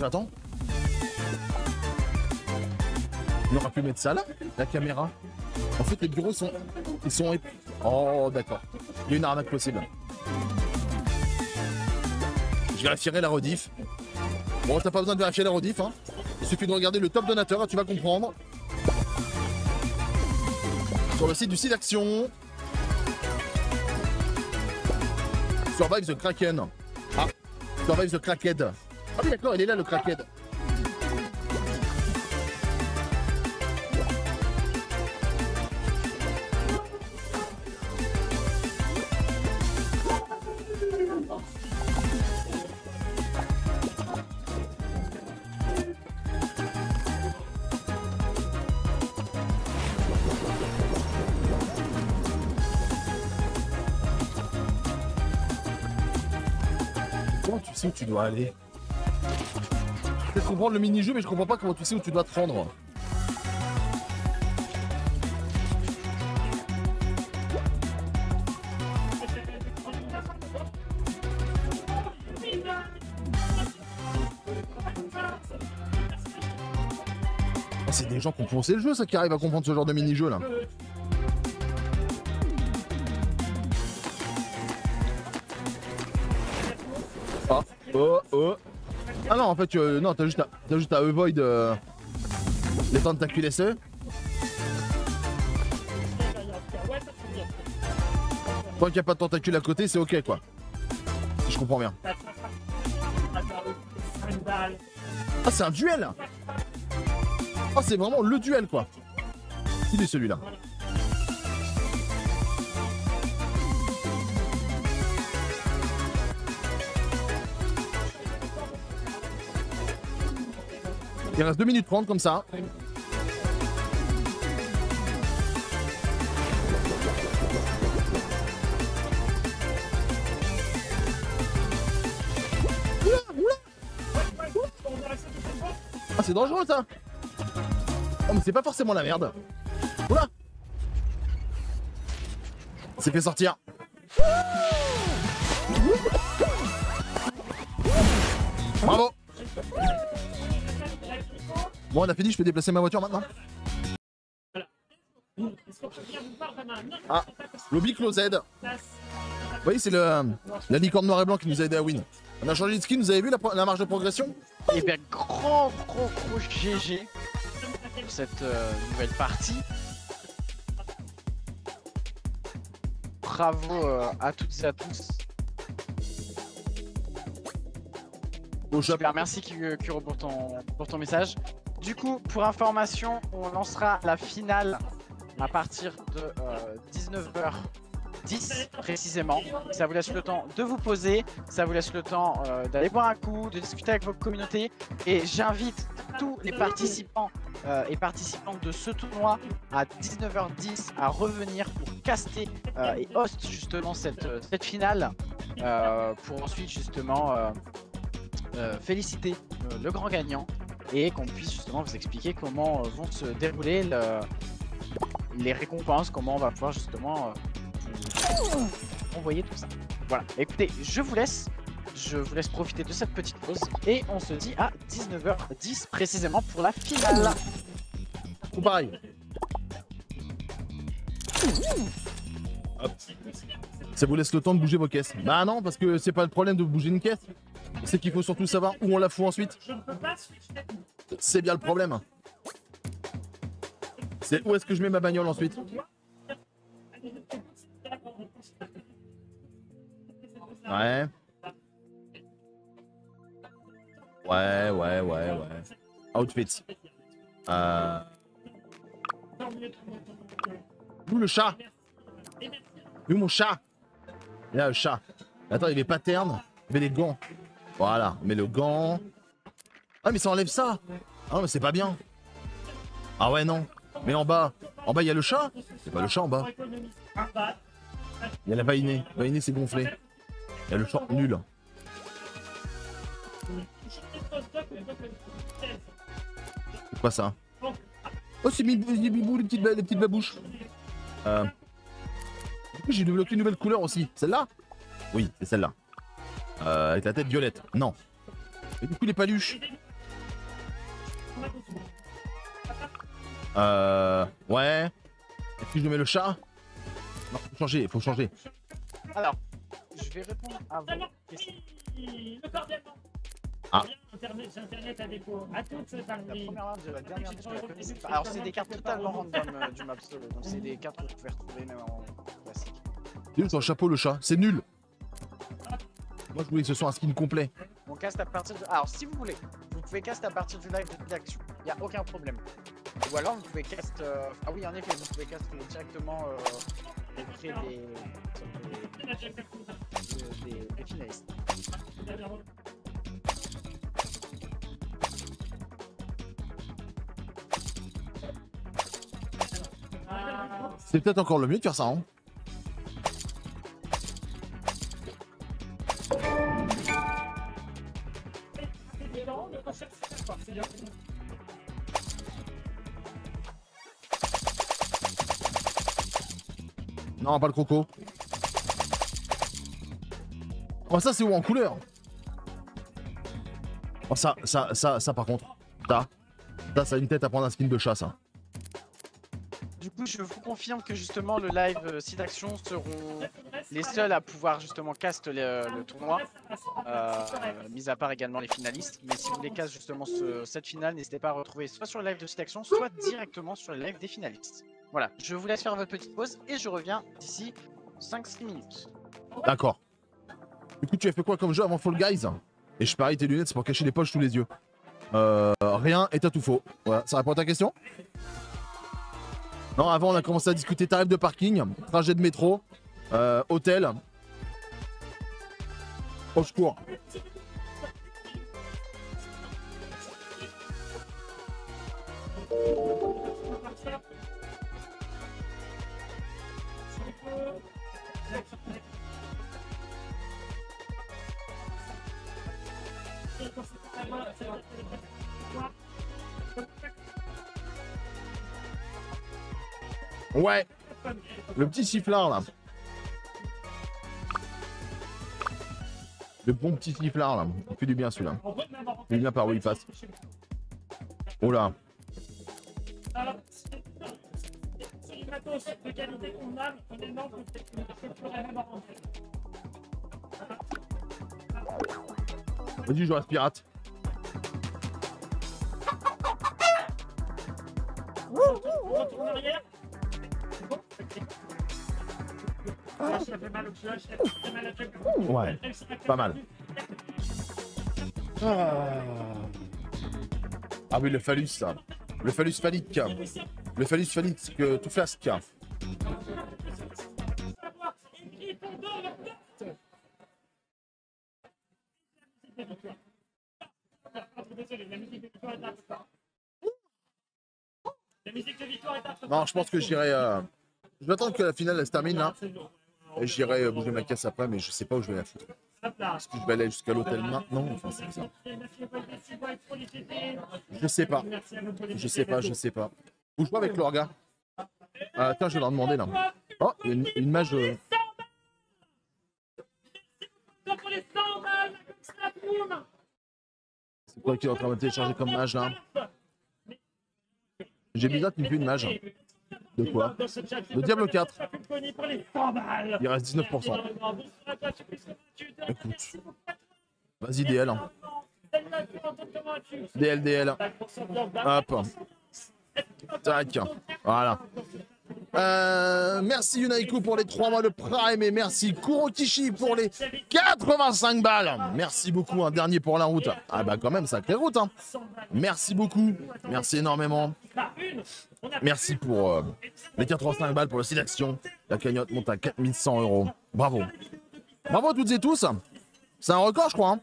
S1: J'attends. On aurait pu mettre ça là, la caméra. En fait, les bureaux sont. Ils sont. Oh, d'accord. Il y a une arnaque possible. Je vérifierai la rediff. Bon, t'as pas besoin de vérifier la rediff, hein. Il suffit de regarder le top donateur, tu vas comprendre. Sur le site du site d'action. Survive the Kraken. Ah, Survive the Crackhead. Ah oui, d'accord, il est là le Crackhead. Dois aller Je le mini-jeu, mais je comprends pas comment tu sais où tu dois te rendre. Ah, c'est des gens qui ont poncé le jeu, ça, qui arrivent à comprendre ce genre de mini-jeu là. Oh. Ah non, en fait, tu, euh, non, t'as juste, à- juste à avoid euh, les tentacules SE. Tant qu'il n'y a pas de tentacules à côté, c'est ok quoi. Je comprends bien. Ah, c'est un duel Ah, c'est vraiment le duel quoi. Il est celui-là. Il reste 2 minutes 30 comme ça. Ah, c'est dangereux ça Oh, mais c'est pas forcément la merde. Oula C'est fait sortir. Bon, on a fini, je peux déplacer ma voiture maintenant Ah, lobby closed. Vous voyez, c'est la licorne noir et blanc qui nous a aidé à win. On a changé de skin, vous avez vu la, la marge de progression
S2: Et bien, grand, gros, gros GG pour cette euh, nouvelle partie. Bravo euh, à toutes et à tous.
S1: Au.
S2: Super, merci Kuro Kuro, pour ton, pour ton message. Du coup, pour information, on lancera la finale à partir de euh, 19h10 précisément. Ça vous laisse le temps de vous poser, ça vous laisse le temps euh, d'aller boire un coup, de discuter avec votre communauté. Et j'invite tous les participants euh, et participantes de ce tournoi à 19h10 à revenir pour caster euh, et host justement cette, euh, finale euh, pour ensuite justement euh, euh, féliciter euh, le grand gagnant et qu'on puisse justement vous expliquer comment euh, vont se dérouler le- les récompenses, comment on va pouvoir justement euh, vous envoyer tout ça. Voilà, écoutez, je vous laisse. Je vous laisse profiter de cette petite pause et on se dit à 19h10 précisément pour la finale.
S1: Ou pareil. Hop. Ça vous laisse le temps de bouger vos caisses. Bah non, parce que c'est pas le problème de bouger une caisse. C'est qu'il faut surtout savoir où on la fout ensuite. C'est bien le problème. C'est où est-ce que je mets ma bagnole ensuite Ouais. Ouais, ouais, ouais, ouais. Outfit. Euh... Où le chat Où mon chat a le chat. Attends, il est pas terne. Il met les gants. Voilà, on met le gant. Ah mais ça enlève ça Ah mais c'est pas bien. Ah ouais non. Mais en bas, en bas il y a le chat C'est pas le chat en bas. Il y a la vainée. Vainée c'est gonflé. Il y a le chat nul. C'est quoi ça Oh c'est Bibou, les petites, les petites babouches. Euh... J'ai débloqué une nouvelle couleur aussi. Celle-là? Oui, c'est celle-là. Euh, avec la tête violette. Non. Et du coup les paluches. Euh... Ouais. Est-ce que je mets le chat? Non, faut changer, faut changer.
S2: Alors, je vais répondre à vos questions.
S3: Le cordialement.
S1: Ah.
S3: Internet, à défaut. À toutes
S2: La première round la dernière. Alors, c'est des cartes totalement random euh, du map solo. Donc, c'est des cartes que vous pouvez retrouver même en classique.
S1: C'est où son chapeau le chat C'est nul. Moi je voulais que ce soit un skin complet.
S2: On caste à partir de. Alors, si vous voulez, vous pouvez cast à partir du live d'action. Il n'y a aucun problème. Ou alors, vous pouvez cast. euh, Ah oui, en effet, vous pouvez cast directement euh, des, des- des finalistes.
S1: C'est peut-être encore le mieux de faire ça. Hein non, pas le croco. Oh, ça, c'est où en couleur? Oh, ça, ça, ça, ça, par contre. Ça, ça, ça a une tête à prendre un skin de chat, ça.
S2: Du coup, je vous confirme que justement, le live euh, action seront les seuls à pouvoir justement cast le, tournoi. Euh, mis à part également les finalistes. Mais si vous voulez cast justement ce- cette finale, n'hésitez pas à retrouver soit sur le live de site action, soit directement sur le live des finalistes. Voilà, je vous laisse faire votre petite pause et je reviens d'ici 5-6 minutes.
S1: D'accord. Du coup, tu as fait quoi comme jeu avant Fall Guys? Et je parie, tes lunettes, c'est pour cacher les poches sous les yeux. Euh, rien et t'as tout faux. Voilà, ça répond à ta question? Non, avant, on a commencé à discuter tarif de parking, trajet de métro, euh, hôtel. Au secours. Ouais. Le petit sifflard là. Le bon petit sifflard là. Il fait du bien celui-là. Il vient par où il passe. Oh là.
S3: Matos de qualité
S1: je.
S3: Là, mal à.
S1: Ouais. Pas mal. Ah oui, le phallus ça. Le phallus phallique.
S3: Est à
S1: Non, je pense que j'irai. euh, Je vais attendre que la finale se termine là. Et j'irai euh, bouger ma caisse après, mais je sais pas où je vais la foutre. Est-ce que je vais aller jusqu'à l'hôtel maintenant? Enfin, c'est. Je sais pas. Je sais pas, je sais pas. Bouge pas avec l'orga. Ah, tiens, je vais leur demander là. Oh, il y a une, mage. euh,
S3: Pour les 100 balles, comme ça, boum.
S1: C'est quoi qui est en train de télécharger comme mage là J'ai bizarre qu'il me fait une mage. De quoi? Le Diablo 4.
S3: Pour les 100 balles.
S1: Il reste 19%. Écoute. Vas-y, DL. DL, DL. Hop. Tac. Voilà. Euh, merci Unaiku pour les 3 mois de Prime et merci Kurokishi pour les 85 balles. Merci beaucoup. Un dernier pour la route. Ah bah quand même, sacrée route. Hein. Merci beaucoup. Merci énormément. Merci pour euh, les 85 balles pour le site d'action. La cagnotte monte à 4100 euros. Bravo. Bravo à toutes et tous. C'est un record, je crois. hein.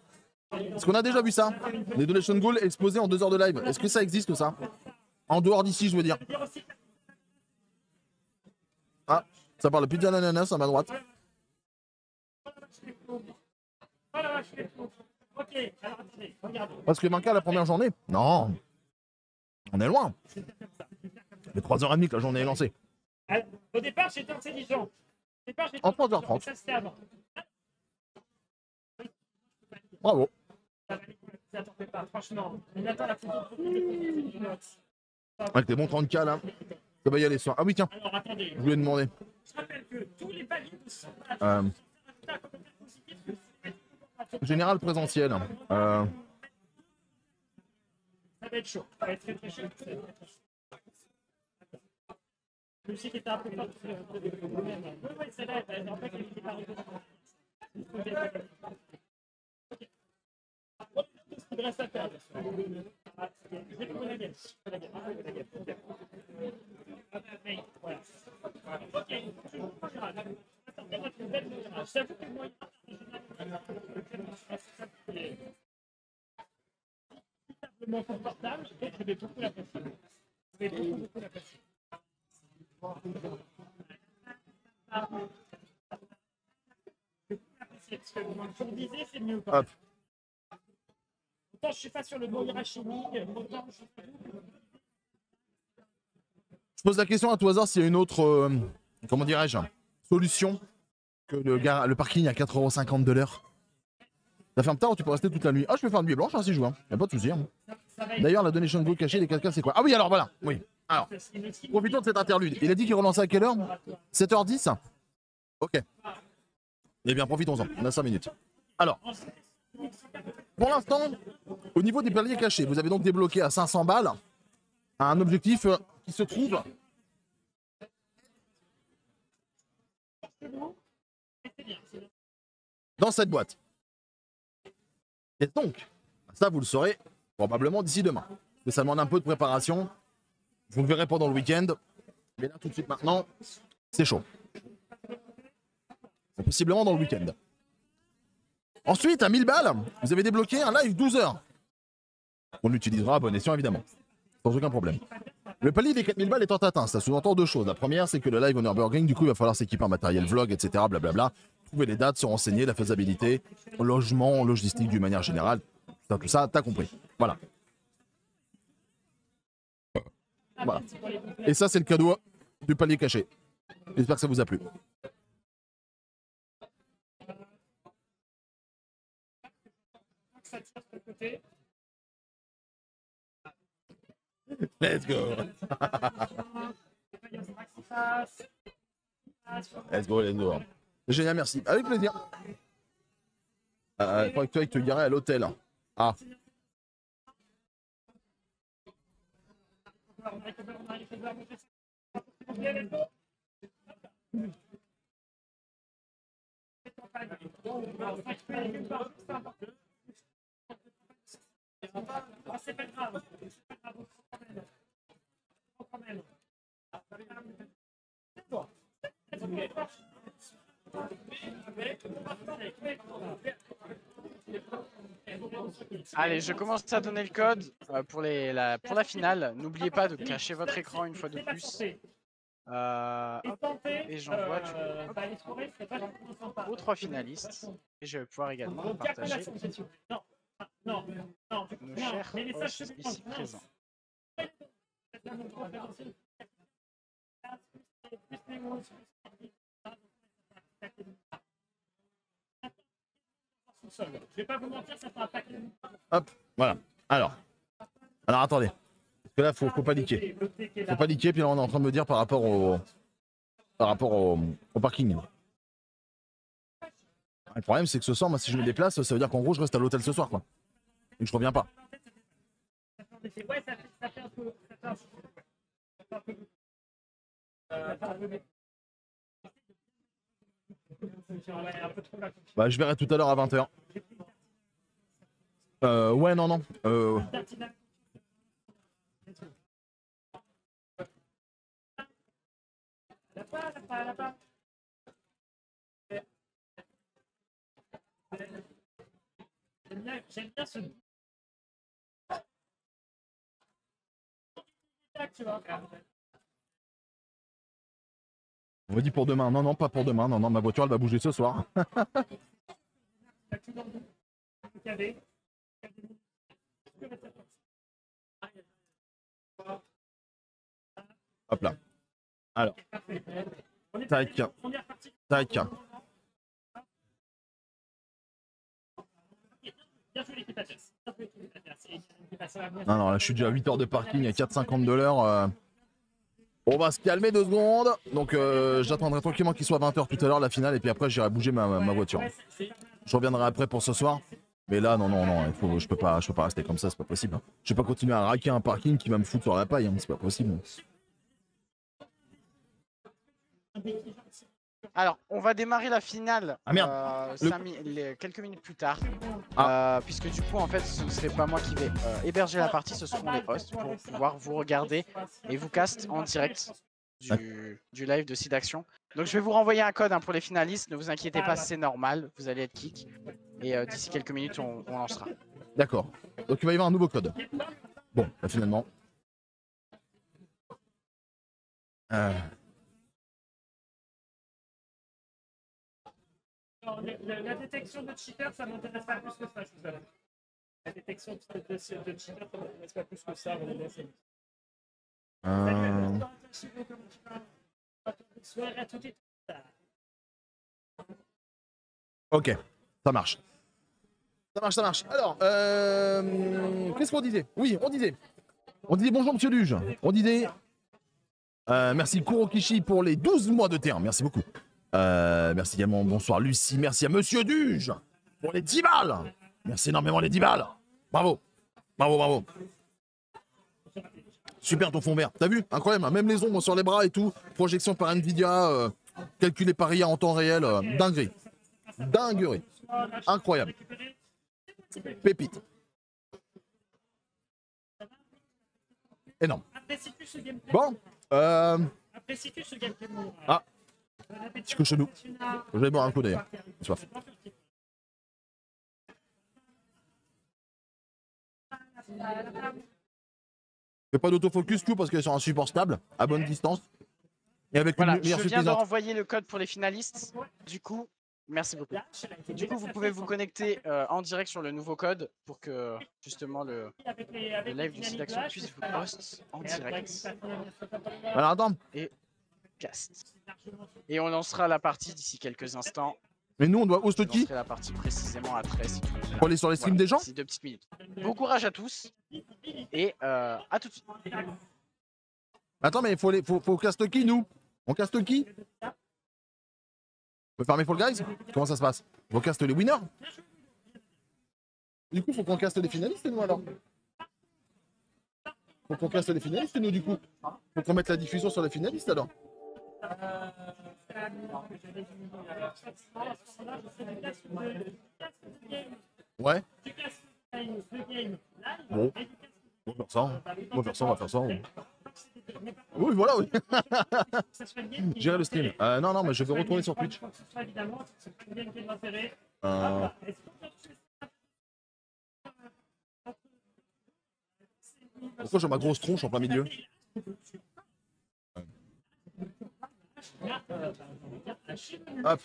S1: Est-ce qu'on a déjà vu ça? Les donation goals exposés en deux heures de live. Est-ce que ça existe ça? En dehors d'ici, je veux dire. Ah, ça parle de pizza d'ananas à ma droite. Parce que manqua la première journée Non. On est loin. Mais 3h30 que la journée est lancée.
S3: Au départ, j'étais intelligent.
S1: En
S3: intelligent,
S1: 3h30.
S3: mais Ça, c'était avant.
S1: Bravo.
S3: Franchement.
S1: Avec tes bons 30K là. Ça va y aller ce soir. Ah oui, tiens,
S3: Alors, attendez.
S1: je voulais demander.
S3: Je rappelle que tous les paliers de son
S1: Euh, général présentiel. Euh,
S3: Ça va être chaud. Ça va être très très chaud. Très était un peu Oui, en fait. Il reste à. C'est bien. Je vais trouver la gamme. Je vais la gamme. Je vais la gamme. Ok. Mais, voilà. Ok. Attends, on va trouver le modérage. J'avoue que moi, confortablement confortable, je vais. Je vais beaucoup. Je
S1: pose la question à tout hasard s'il y a une autre, euh, comment dirais-je, solution que le, gars, le parking à 4,50€ de l'heure. Ça ferme tard ou tu peux rester toute la nuit? Ah, je peux faire une nuit blanche hein, si je veux. hein. Y a pas de souci. hein. D'ailleurs, la donation go cachée des 4K, c'est quoi? Ah oui, alors voilà. Oui. Alors, profitons de cet interlude. Il a dit qu'il relançait à quelle heure? 7h10 Ok. Eh bien, profitons-en. On a 5 minutes. Alors, pour l'instant, au niveau des paliers cachés, vous avez donc débloqué à 500 balles un objectif euh, qui se trouve dans cette boîte. Et donc, ça, vous le saurez probablement d'ici demain. Que ça demande un peu de préparation. Vous le verrez pendant le week-end. Mais là, tout de suite maintenant, c'est chaud. Possiblement dans le week-end. Ensuite, à 1000 balles, vous avez débloqué un live 12 heures. On l'utilisera à bon escient, évidemment. Sans aucun problème. Le palier des 4000 balles étant atteint, ça sous-entend deux choses. La première, c'est que le live au Nürburgring, du coup, il va falloir s'équiper en matériel vlog, etc. Blablabla. Trouver les dates, se renseigner, la faisabilité, logement, logistique d'une manière générale. Tout ça, t'as compris. Voilà. Voilà. Et ça, c'est le cadeau du palier caché. J'espère que ça vous a plu.
S3: Ça tire de côté.
S1: Let's go. Let's go, let's go. Génial, merci. Avec plaisir. Euh, il faudrait que tu ailles te garer à l'hôtel. Ah,
S2: Allez, je commence à donner le code euh, pour, la, finale. N'oubliez pas de cacher votre écran une fois de plus. Euh, et j'envoie aux trois finalistes. Et je vais pouvoir également partager
S3: Non, non, non,
S2: nos
S3: non,
S2: chers
S3: c'est
S2: ici présents.
S3: Je vais pas vous mentir, ça fera un paquet.
S1: hop, voilà. Alors, alors attendez. Parce que là, faut, faut paniquer. Faut paniquer, puis là, on est en train de me dire par rapport au, par rapport au, au parking. Le problème, c'est que ce soir, moi, si je me déplace, ça veut dire qu'en gros, je reste à l'hôtel ce soir, quoi. Et je reviens pas. Bah, je verrai tout à l'heure à 20h. Euh, ouais, non, non. Euh,
S3: Là-bas, là-bas, là-bas. J'aime
S1: on me dit pour demain. Non, non, pas pour demain. Non, non, ma voiture, elle va bouger ce soir. Hop là. Alors, tac, tac. Non, là, je suis déjà à 8 heures de parking à 4,50 de l'heure. euh. On va se calmer deux secondes. Donc, euh, j'attendrai tranquillement qu'il soit 20h tout à l'heure, la finale, et puis après, j'irai bouger ma, voiture. Je reviendrai après pour ce soir. Mais là, non, non, non, je peux pas, je peux pas rester comme ça, c'est pas possible. hein. Je vais pas continuer à raquer un parking qui va me foutre sur la paille, hein, c'est pas possible.
S2: Alors, on va démarrer la finale
S1: Ah, merde.
S2: euh,
S1: Le-
S2: cinq mi- les- quelques minutes plus tard.
S1: Ah.
S2: Euh, puisque du coup, en fait, ce ne serait pas moi qui vais euh, héberger la partie, ce seront les hosts pour pouvoir vous regarder et vous cast en direct du, du live de Seed Action. Donc, je vais vous renvoyer un code hein, pour les finalistes. Ne vous inquiétez pas, c'est normal. Vous allez être kick. Et d'ici quelques minutes, on, on lancera.
S1: D'accord. Donc, il va y avoir un nouveau code. Bon, bah, finalement. Euh,
S3: Alors, le- le- La détection de cheater, ça m'intéresse pas plus que ça, je vous avoue. La détection de, de, de cheater, ça m'intéresse pas plus que ça. on est
S1: euh,
S3: Salut.
S1: Ok, ça marche. Ça marche, ça marche. Alors, euh, qu'est-ce qu'on disait? Oui, on disait. On disait bonjour, monsieur Luge. On disait. euh, merci Kurokishi pour les 12 mois de terrain. Merci beaucoup. Euh, merci également. Bonsoir Lucie. Merci à monsieur Duge pour les 10 balles. Merci énormément les 10 balles. Bravo. Bravo, bravo. Super ton fond vert. T'as vu? Incroyable. hein. Même les ombres sur les bras et tout. Projection par Nvidia. Euh, calculé par IA en temps réel. Euh, dinguerie. Dinguerie. Incroyable. Pépite. Énorme. Bon. Euh, Ah. Petit
S3: n'as-
S1: Je vais boire un coup d'ailleurs. Soif. Fais pas d'autofocus, tout, parce qu'elle est sur un support stable, à bonne distance. Et avec
S2: Voilà,
S1: une
S2: je viens de renvoyer le code pour les finalistes. Du coup, merci beaucoup. Du coup, vous pouvez vous connecter euh, en direct sur le nouveau code pour que justement le, le live du site d'action puisse vous
S3: pas-
S2: post en direct.
S1: Alors attends,
S2: Cast. Et on lancera la partie d'ici quelques instants.
S1: mais nous on doit host qui
S2: la partie précisément à 13 si tout le monde est là.
S1: Pour aller sur les streams
S2: Voilà,
S1: des gens
S2: d'ici deux petites minutes. Bon courage à tous et euh, à tout de suite.
S1: Attends, mais il faut, les, faut, faut caste qui, nous On caste qui On peut fermer Fall Guys Comment ça se passe On caste les winners Du coup, faut qu'on caste les finalistes, nous, alors Faut qu'on caste les finalistes, nous, du coup Faut qu'on mette la diffusion sur les finalistes, alors Ouais Bon. On va faire ça. On va faire ça. Oui, voilà, oui. Le stream. Euh, non, non, mais je vais retourner sur Twitch. Euh, pourquoi j'ai ma grosse tronche en plein milieu? Hop.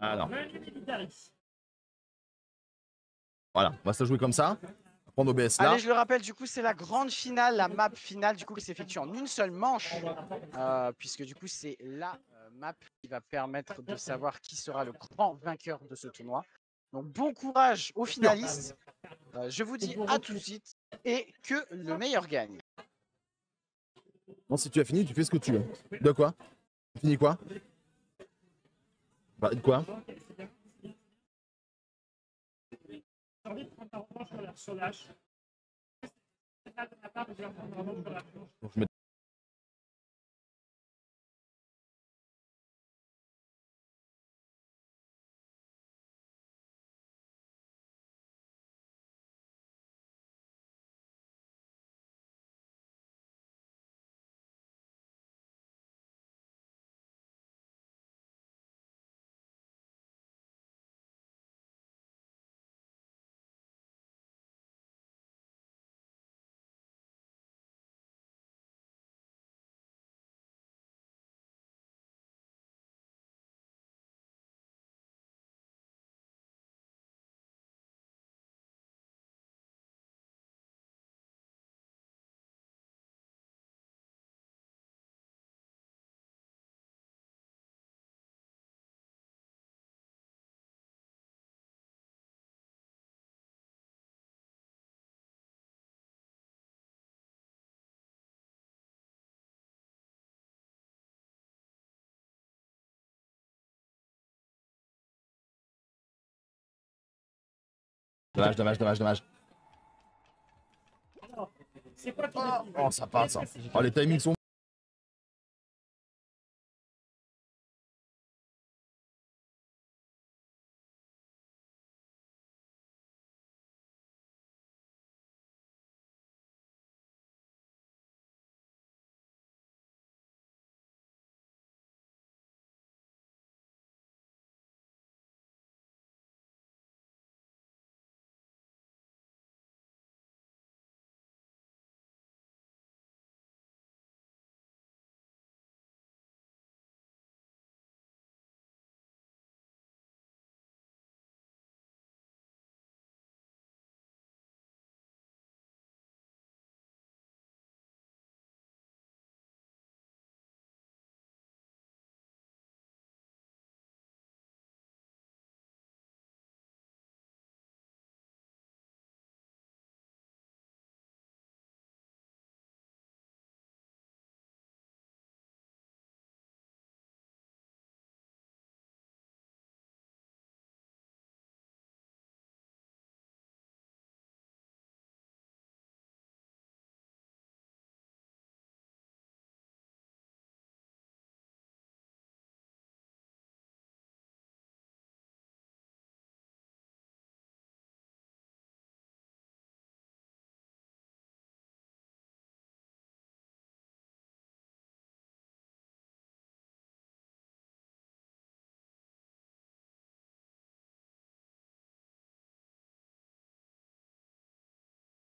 S1: Alors,
S3: militaris.
S1: voilà, on va se jouer comme ça. Prendre OBS là.
S2: Allez, je le rappelle, du coup, c'est la grande finale, la map finale, du coup, qui s'effectue en une seule manche, euh, puisque du coup, c'est la euh, map qui va permettre de savoir qui sera le grand vainqueur de ce tournoi. Donc, bon courage aux finalistes. Euh, je vous dis à tout de suite et que le meilleur gagne.
S1: Si tu as fini, tu fais ce que tu veux. De quoi Tu finis quoi Bah, de quoi Dommage, dommage, dommage, dommage. Oh, ça passe. hein. Oh, les timings sont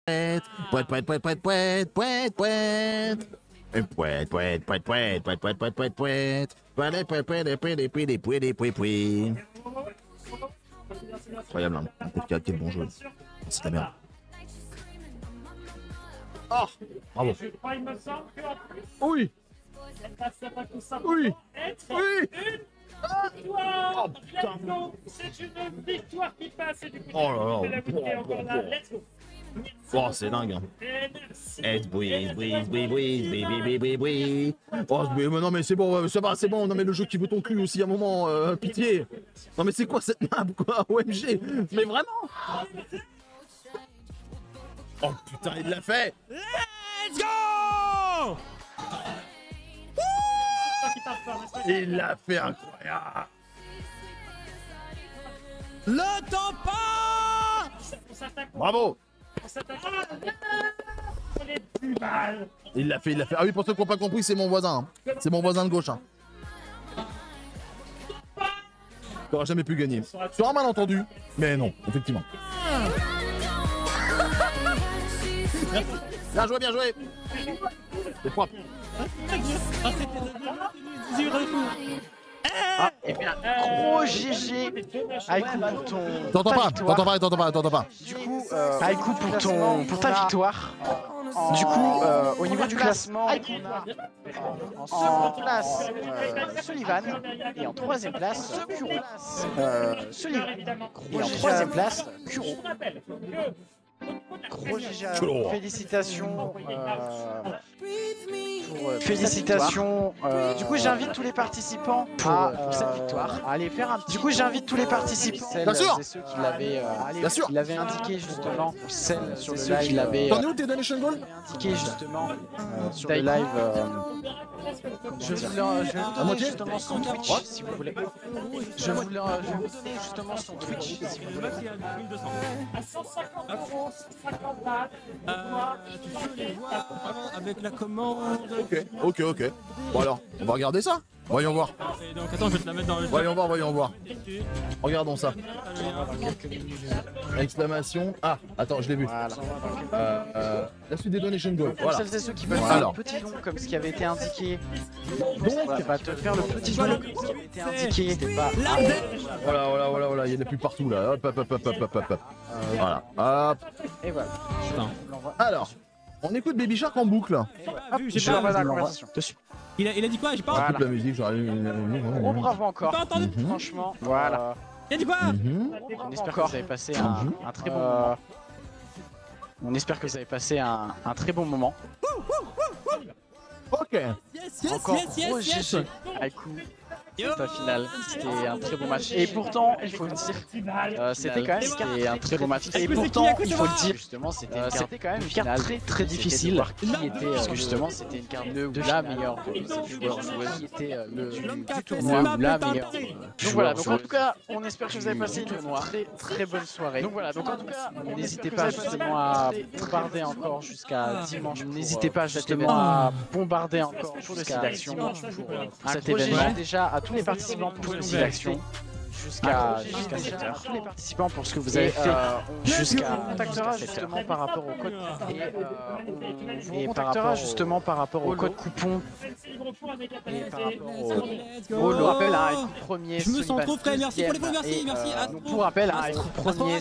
S1: Poète, poète, poète, poète, poète, poète, poète. Et Poète, poète, poète, poète, poète, poète, poète, poète, poète. Poète, poète, poète, poète, poète, poète, poète, poète, poète. Incroyable, hein. Un coup de quatre, quel bon jeu. C'est ta merde. Oh Bravo. Oui. Oui Oui. Oh, putain.
S3: Let's go. C'est une victoire qui passe et du coup,
S1: Oh là là.
S3: la goûter encore là. Let's go.
S1: Oh, c'est dingue. Hein. Oh, non, mais c'est bon, euh, ça va, c'est bon. Non, mais le jeu qui veut ton cul aussi à un moment, euh, pitié. Non, mais c'est quoi cette map, quoi, OMG Mais vraiment? Oh putain, il l'a fait
S6: Let's go
S1: Il l'a fait incroyable
S6: Le temps
S3: passe
S1: Bravo
S3: Mal.
S1: Il l'a fait, il l'a fait. Ah oui, pour ceux qui n'ont pas compris, c'est mon voisin. hein. C'est mon voisin de gauche. Hein. T'auras jamais pu gagner. Sur un malentendu, mais non, effectivement. Bien joué, bien joué C'est propre.
S2: Ah, et bien, gros GG Aïkou pour ton.
S1: T'entends pas, t'entends pas, t'entends pas, t'entends pas.
S2: Du coup, euh, Aïkou pour ton, pour ta victoire. Du coup, euh, au niveau du classement, on a en place euh, Sullivan et en troisième place Kuro. Euh, Sullivan et en troisième place Kuro. Gros GG,
S1: Kuro.
S2: félicitations. euh, pour, euh, félicitations. euh, du coup, j'invite tous les participants à, pour cette victoire à aller faire un petit. Du coup, j'invite tous les participants.
S1: Bien sûr.
S2: Et ceux qui l'avaient, euh, l'avaient indiqué justement. Celles sur le live. qui l'avaient
S1: T'en es où tes donation goals
S2: indiqué justement euh, sur le live. Je le- je vais vous donner
S1: moitié
S2: justement son Twitch si vous voulez. Je le- je vais vous donner justement son Twitch si vous voulez.
S3: à 150 euros, 150 balles, moi,
S6: Tu peux les voir avec la commande.
S1: Ok, ok, ok. Bon alors, on va regarder ça Voyons voir,
S6: Et donc attends, je vais te la mettre dans le
S1: voyons voir, voyons voir. Regardons ça. Exclamation. Ah, attends, je l'ai vu.
S2: Voilà.
S1: Euh, euh, la suite des donation goals.
S2: Pour
S1: Voilà.
S2: celles et ceux qui veulent
S1: Voilà.
S2: faire un petit don comme ce qui avait été indiqué, donc va te faire le petit don comme ce qui avait été indiqué. Pas
S1: Voilà, voilà, voilà, voilà, il y en a plus partout là. Hop, hop, hop, hop, hop, hop, hop. Voilà. Hop.
S2: et voilà.
S6: Putain.
S1: Alors, on écoute Baby Shark en boucle.
S2: Et voilà.
S6: Ah, vu, j'ai
S2: Je
S6: pas-
S2: la conversation. Dessus.
S6: Il a, il a dit quoi? J'ai pas
S2: Voilà.
S1: Écoute la musique,
S2: bravo encore.
S6: Pas entendu
S1: Mhm.
S2: Franchement, voilà.
S6: Il a dit quoi?
S1: Mhm.
S2: On espère que vous avez passé un,
S1: Mhm.
S2: un très bon moment. On espère que vous avez passé un, un très bon moment.
S1: Ok.
S6: Yes, yes,
S2: Encore
S6: yes,
S2: gros
S6: yes, yes.
S2: Ta finale. C'était un très beau match. Et pourtant, il faut le dire, euh, c'était quand même un très beau match. Et pourtant, il faut le dire, justement, c'était euh, quand même une carte très très difficile. Qui était, parce que justement, c'était une carte de, la meilleure joueuses qui était euh, le du tournoi,
S6: map
S2: la meilleure. Donc voilà, donc en tout cas, on espère que vous avez passé une très très bonne soirée. Donc voilà, donc en tout cas, n'hésitez pas justement à bombarder encore jusqu'à dimanche. N'hésitez pas justement à bombarder encore site d'action pour euh, pour cet événement. Déjà à tous les participants pour site. d'action. Jusqu'à jusqu'à 7 heures. Tous les participants pour ce que vous avez fait jusqu'à contactera justement par rapport au code et, euh, on vous contactera justement par rapport au code coupon. Et par
S3: pénalité.
S2: rapport au rappel à un premier,
S6: Je me sens trop frais, merci pour les merci, merci,
S2: euh,
S6: Astro.
S2: donc, pour rappel, à un premier,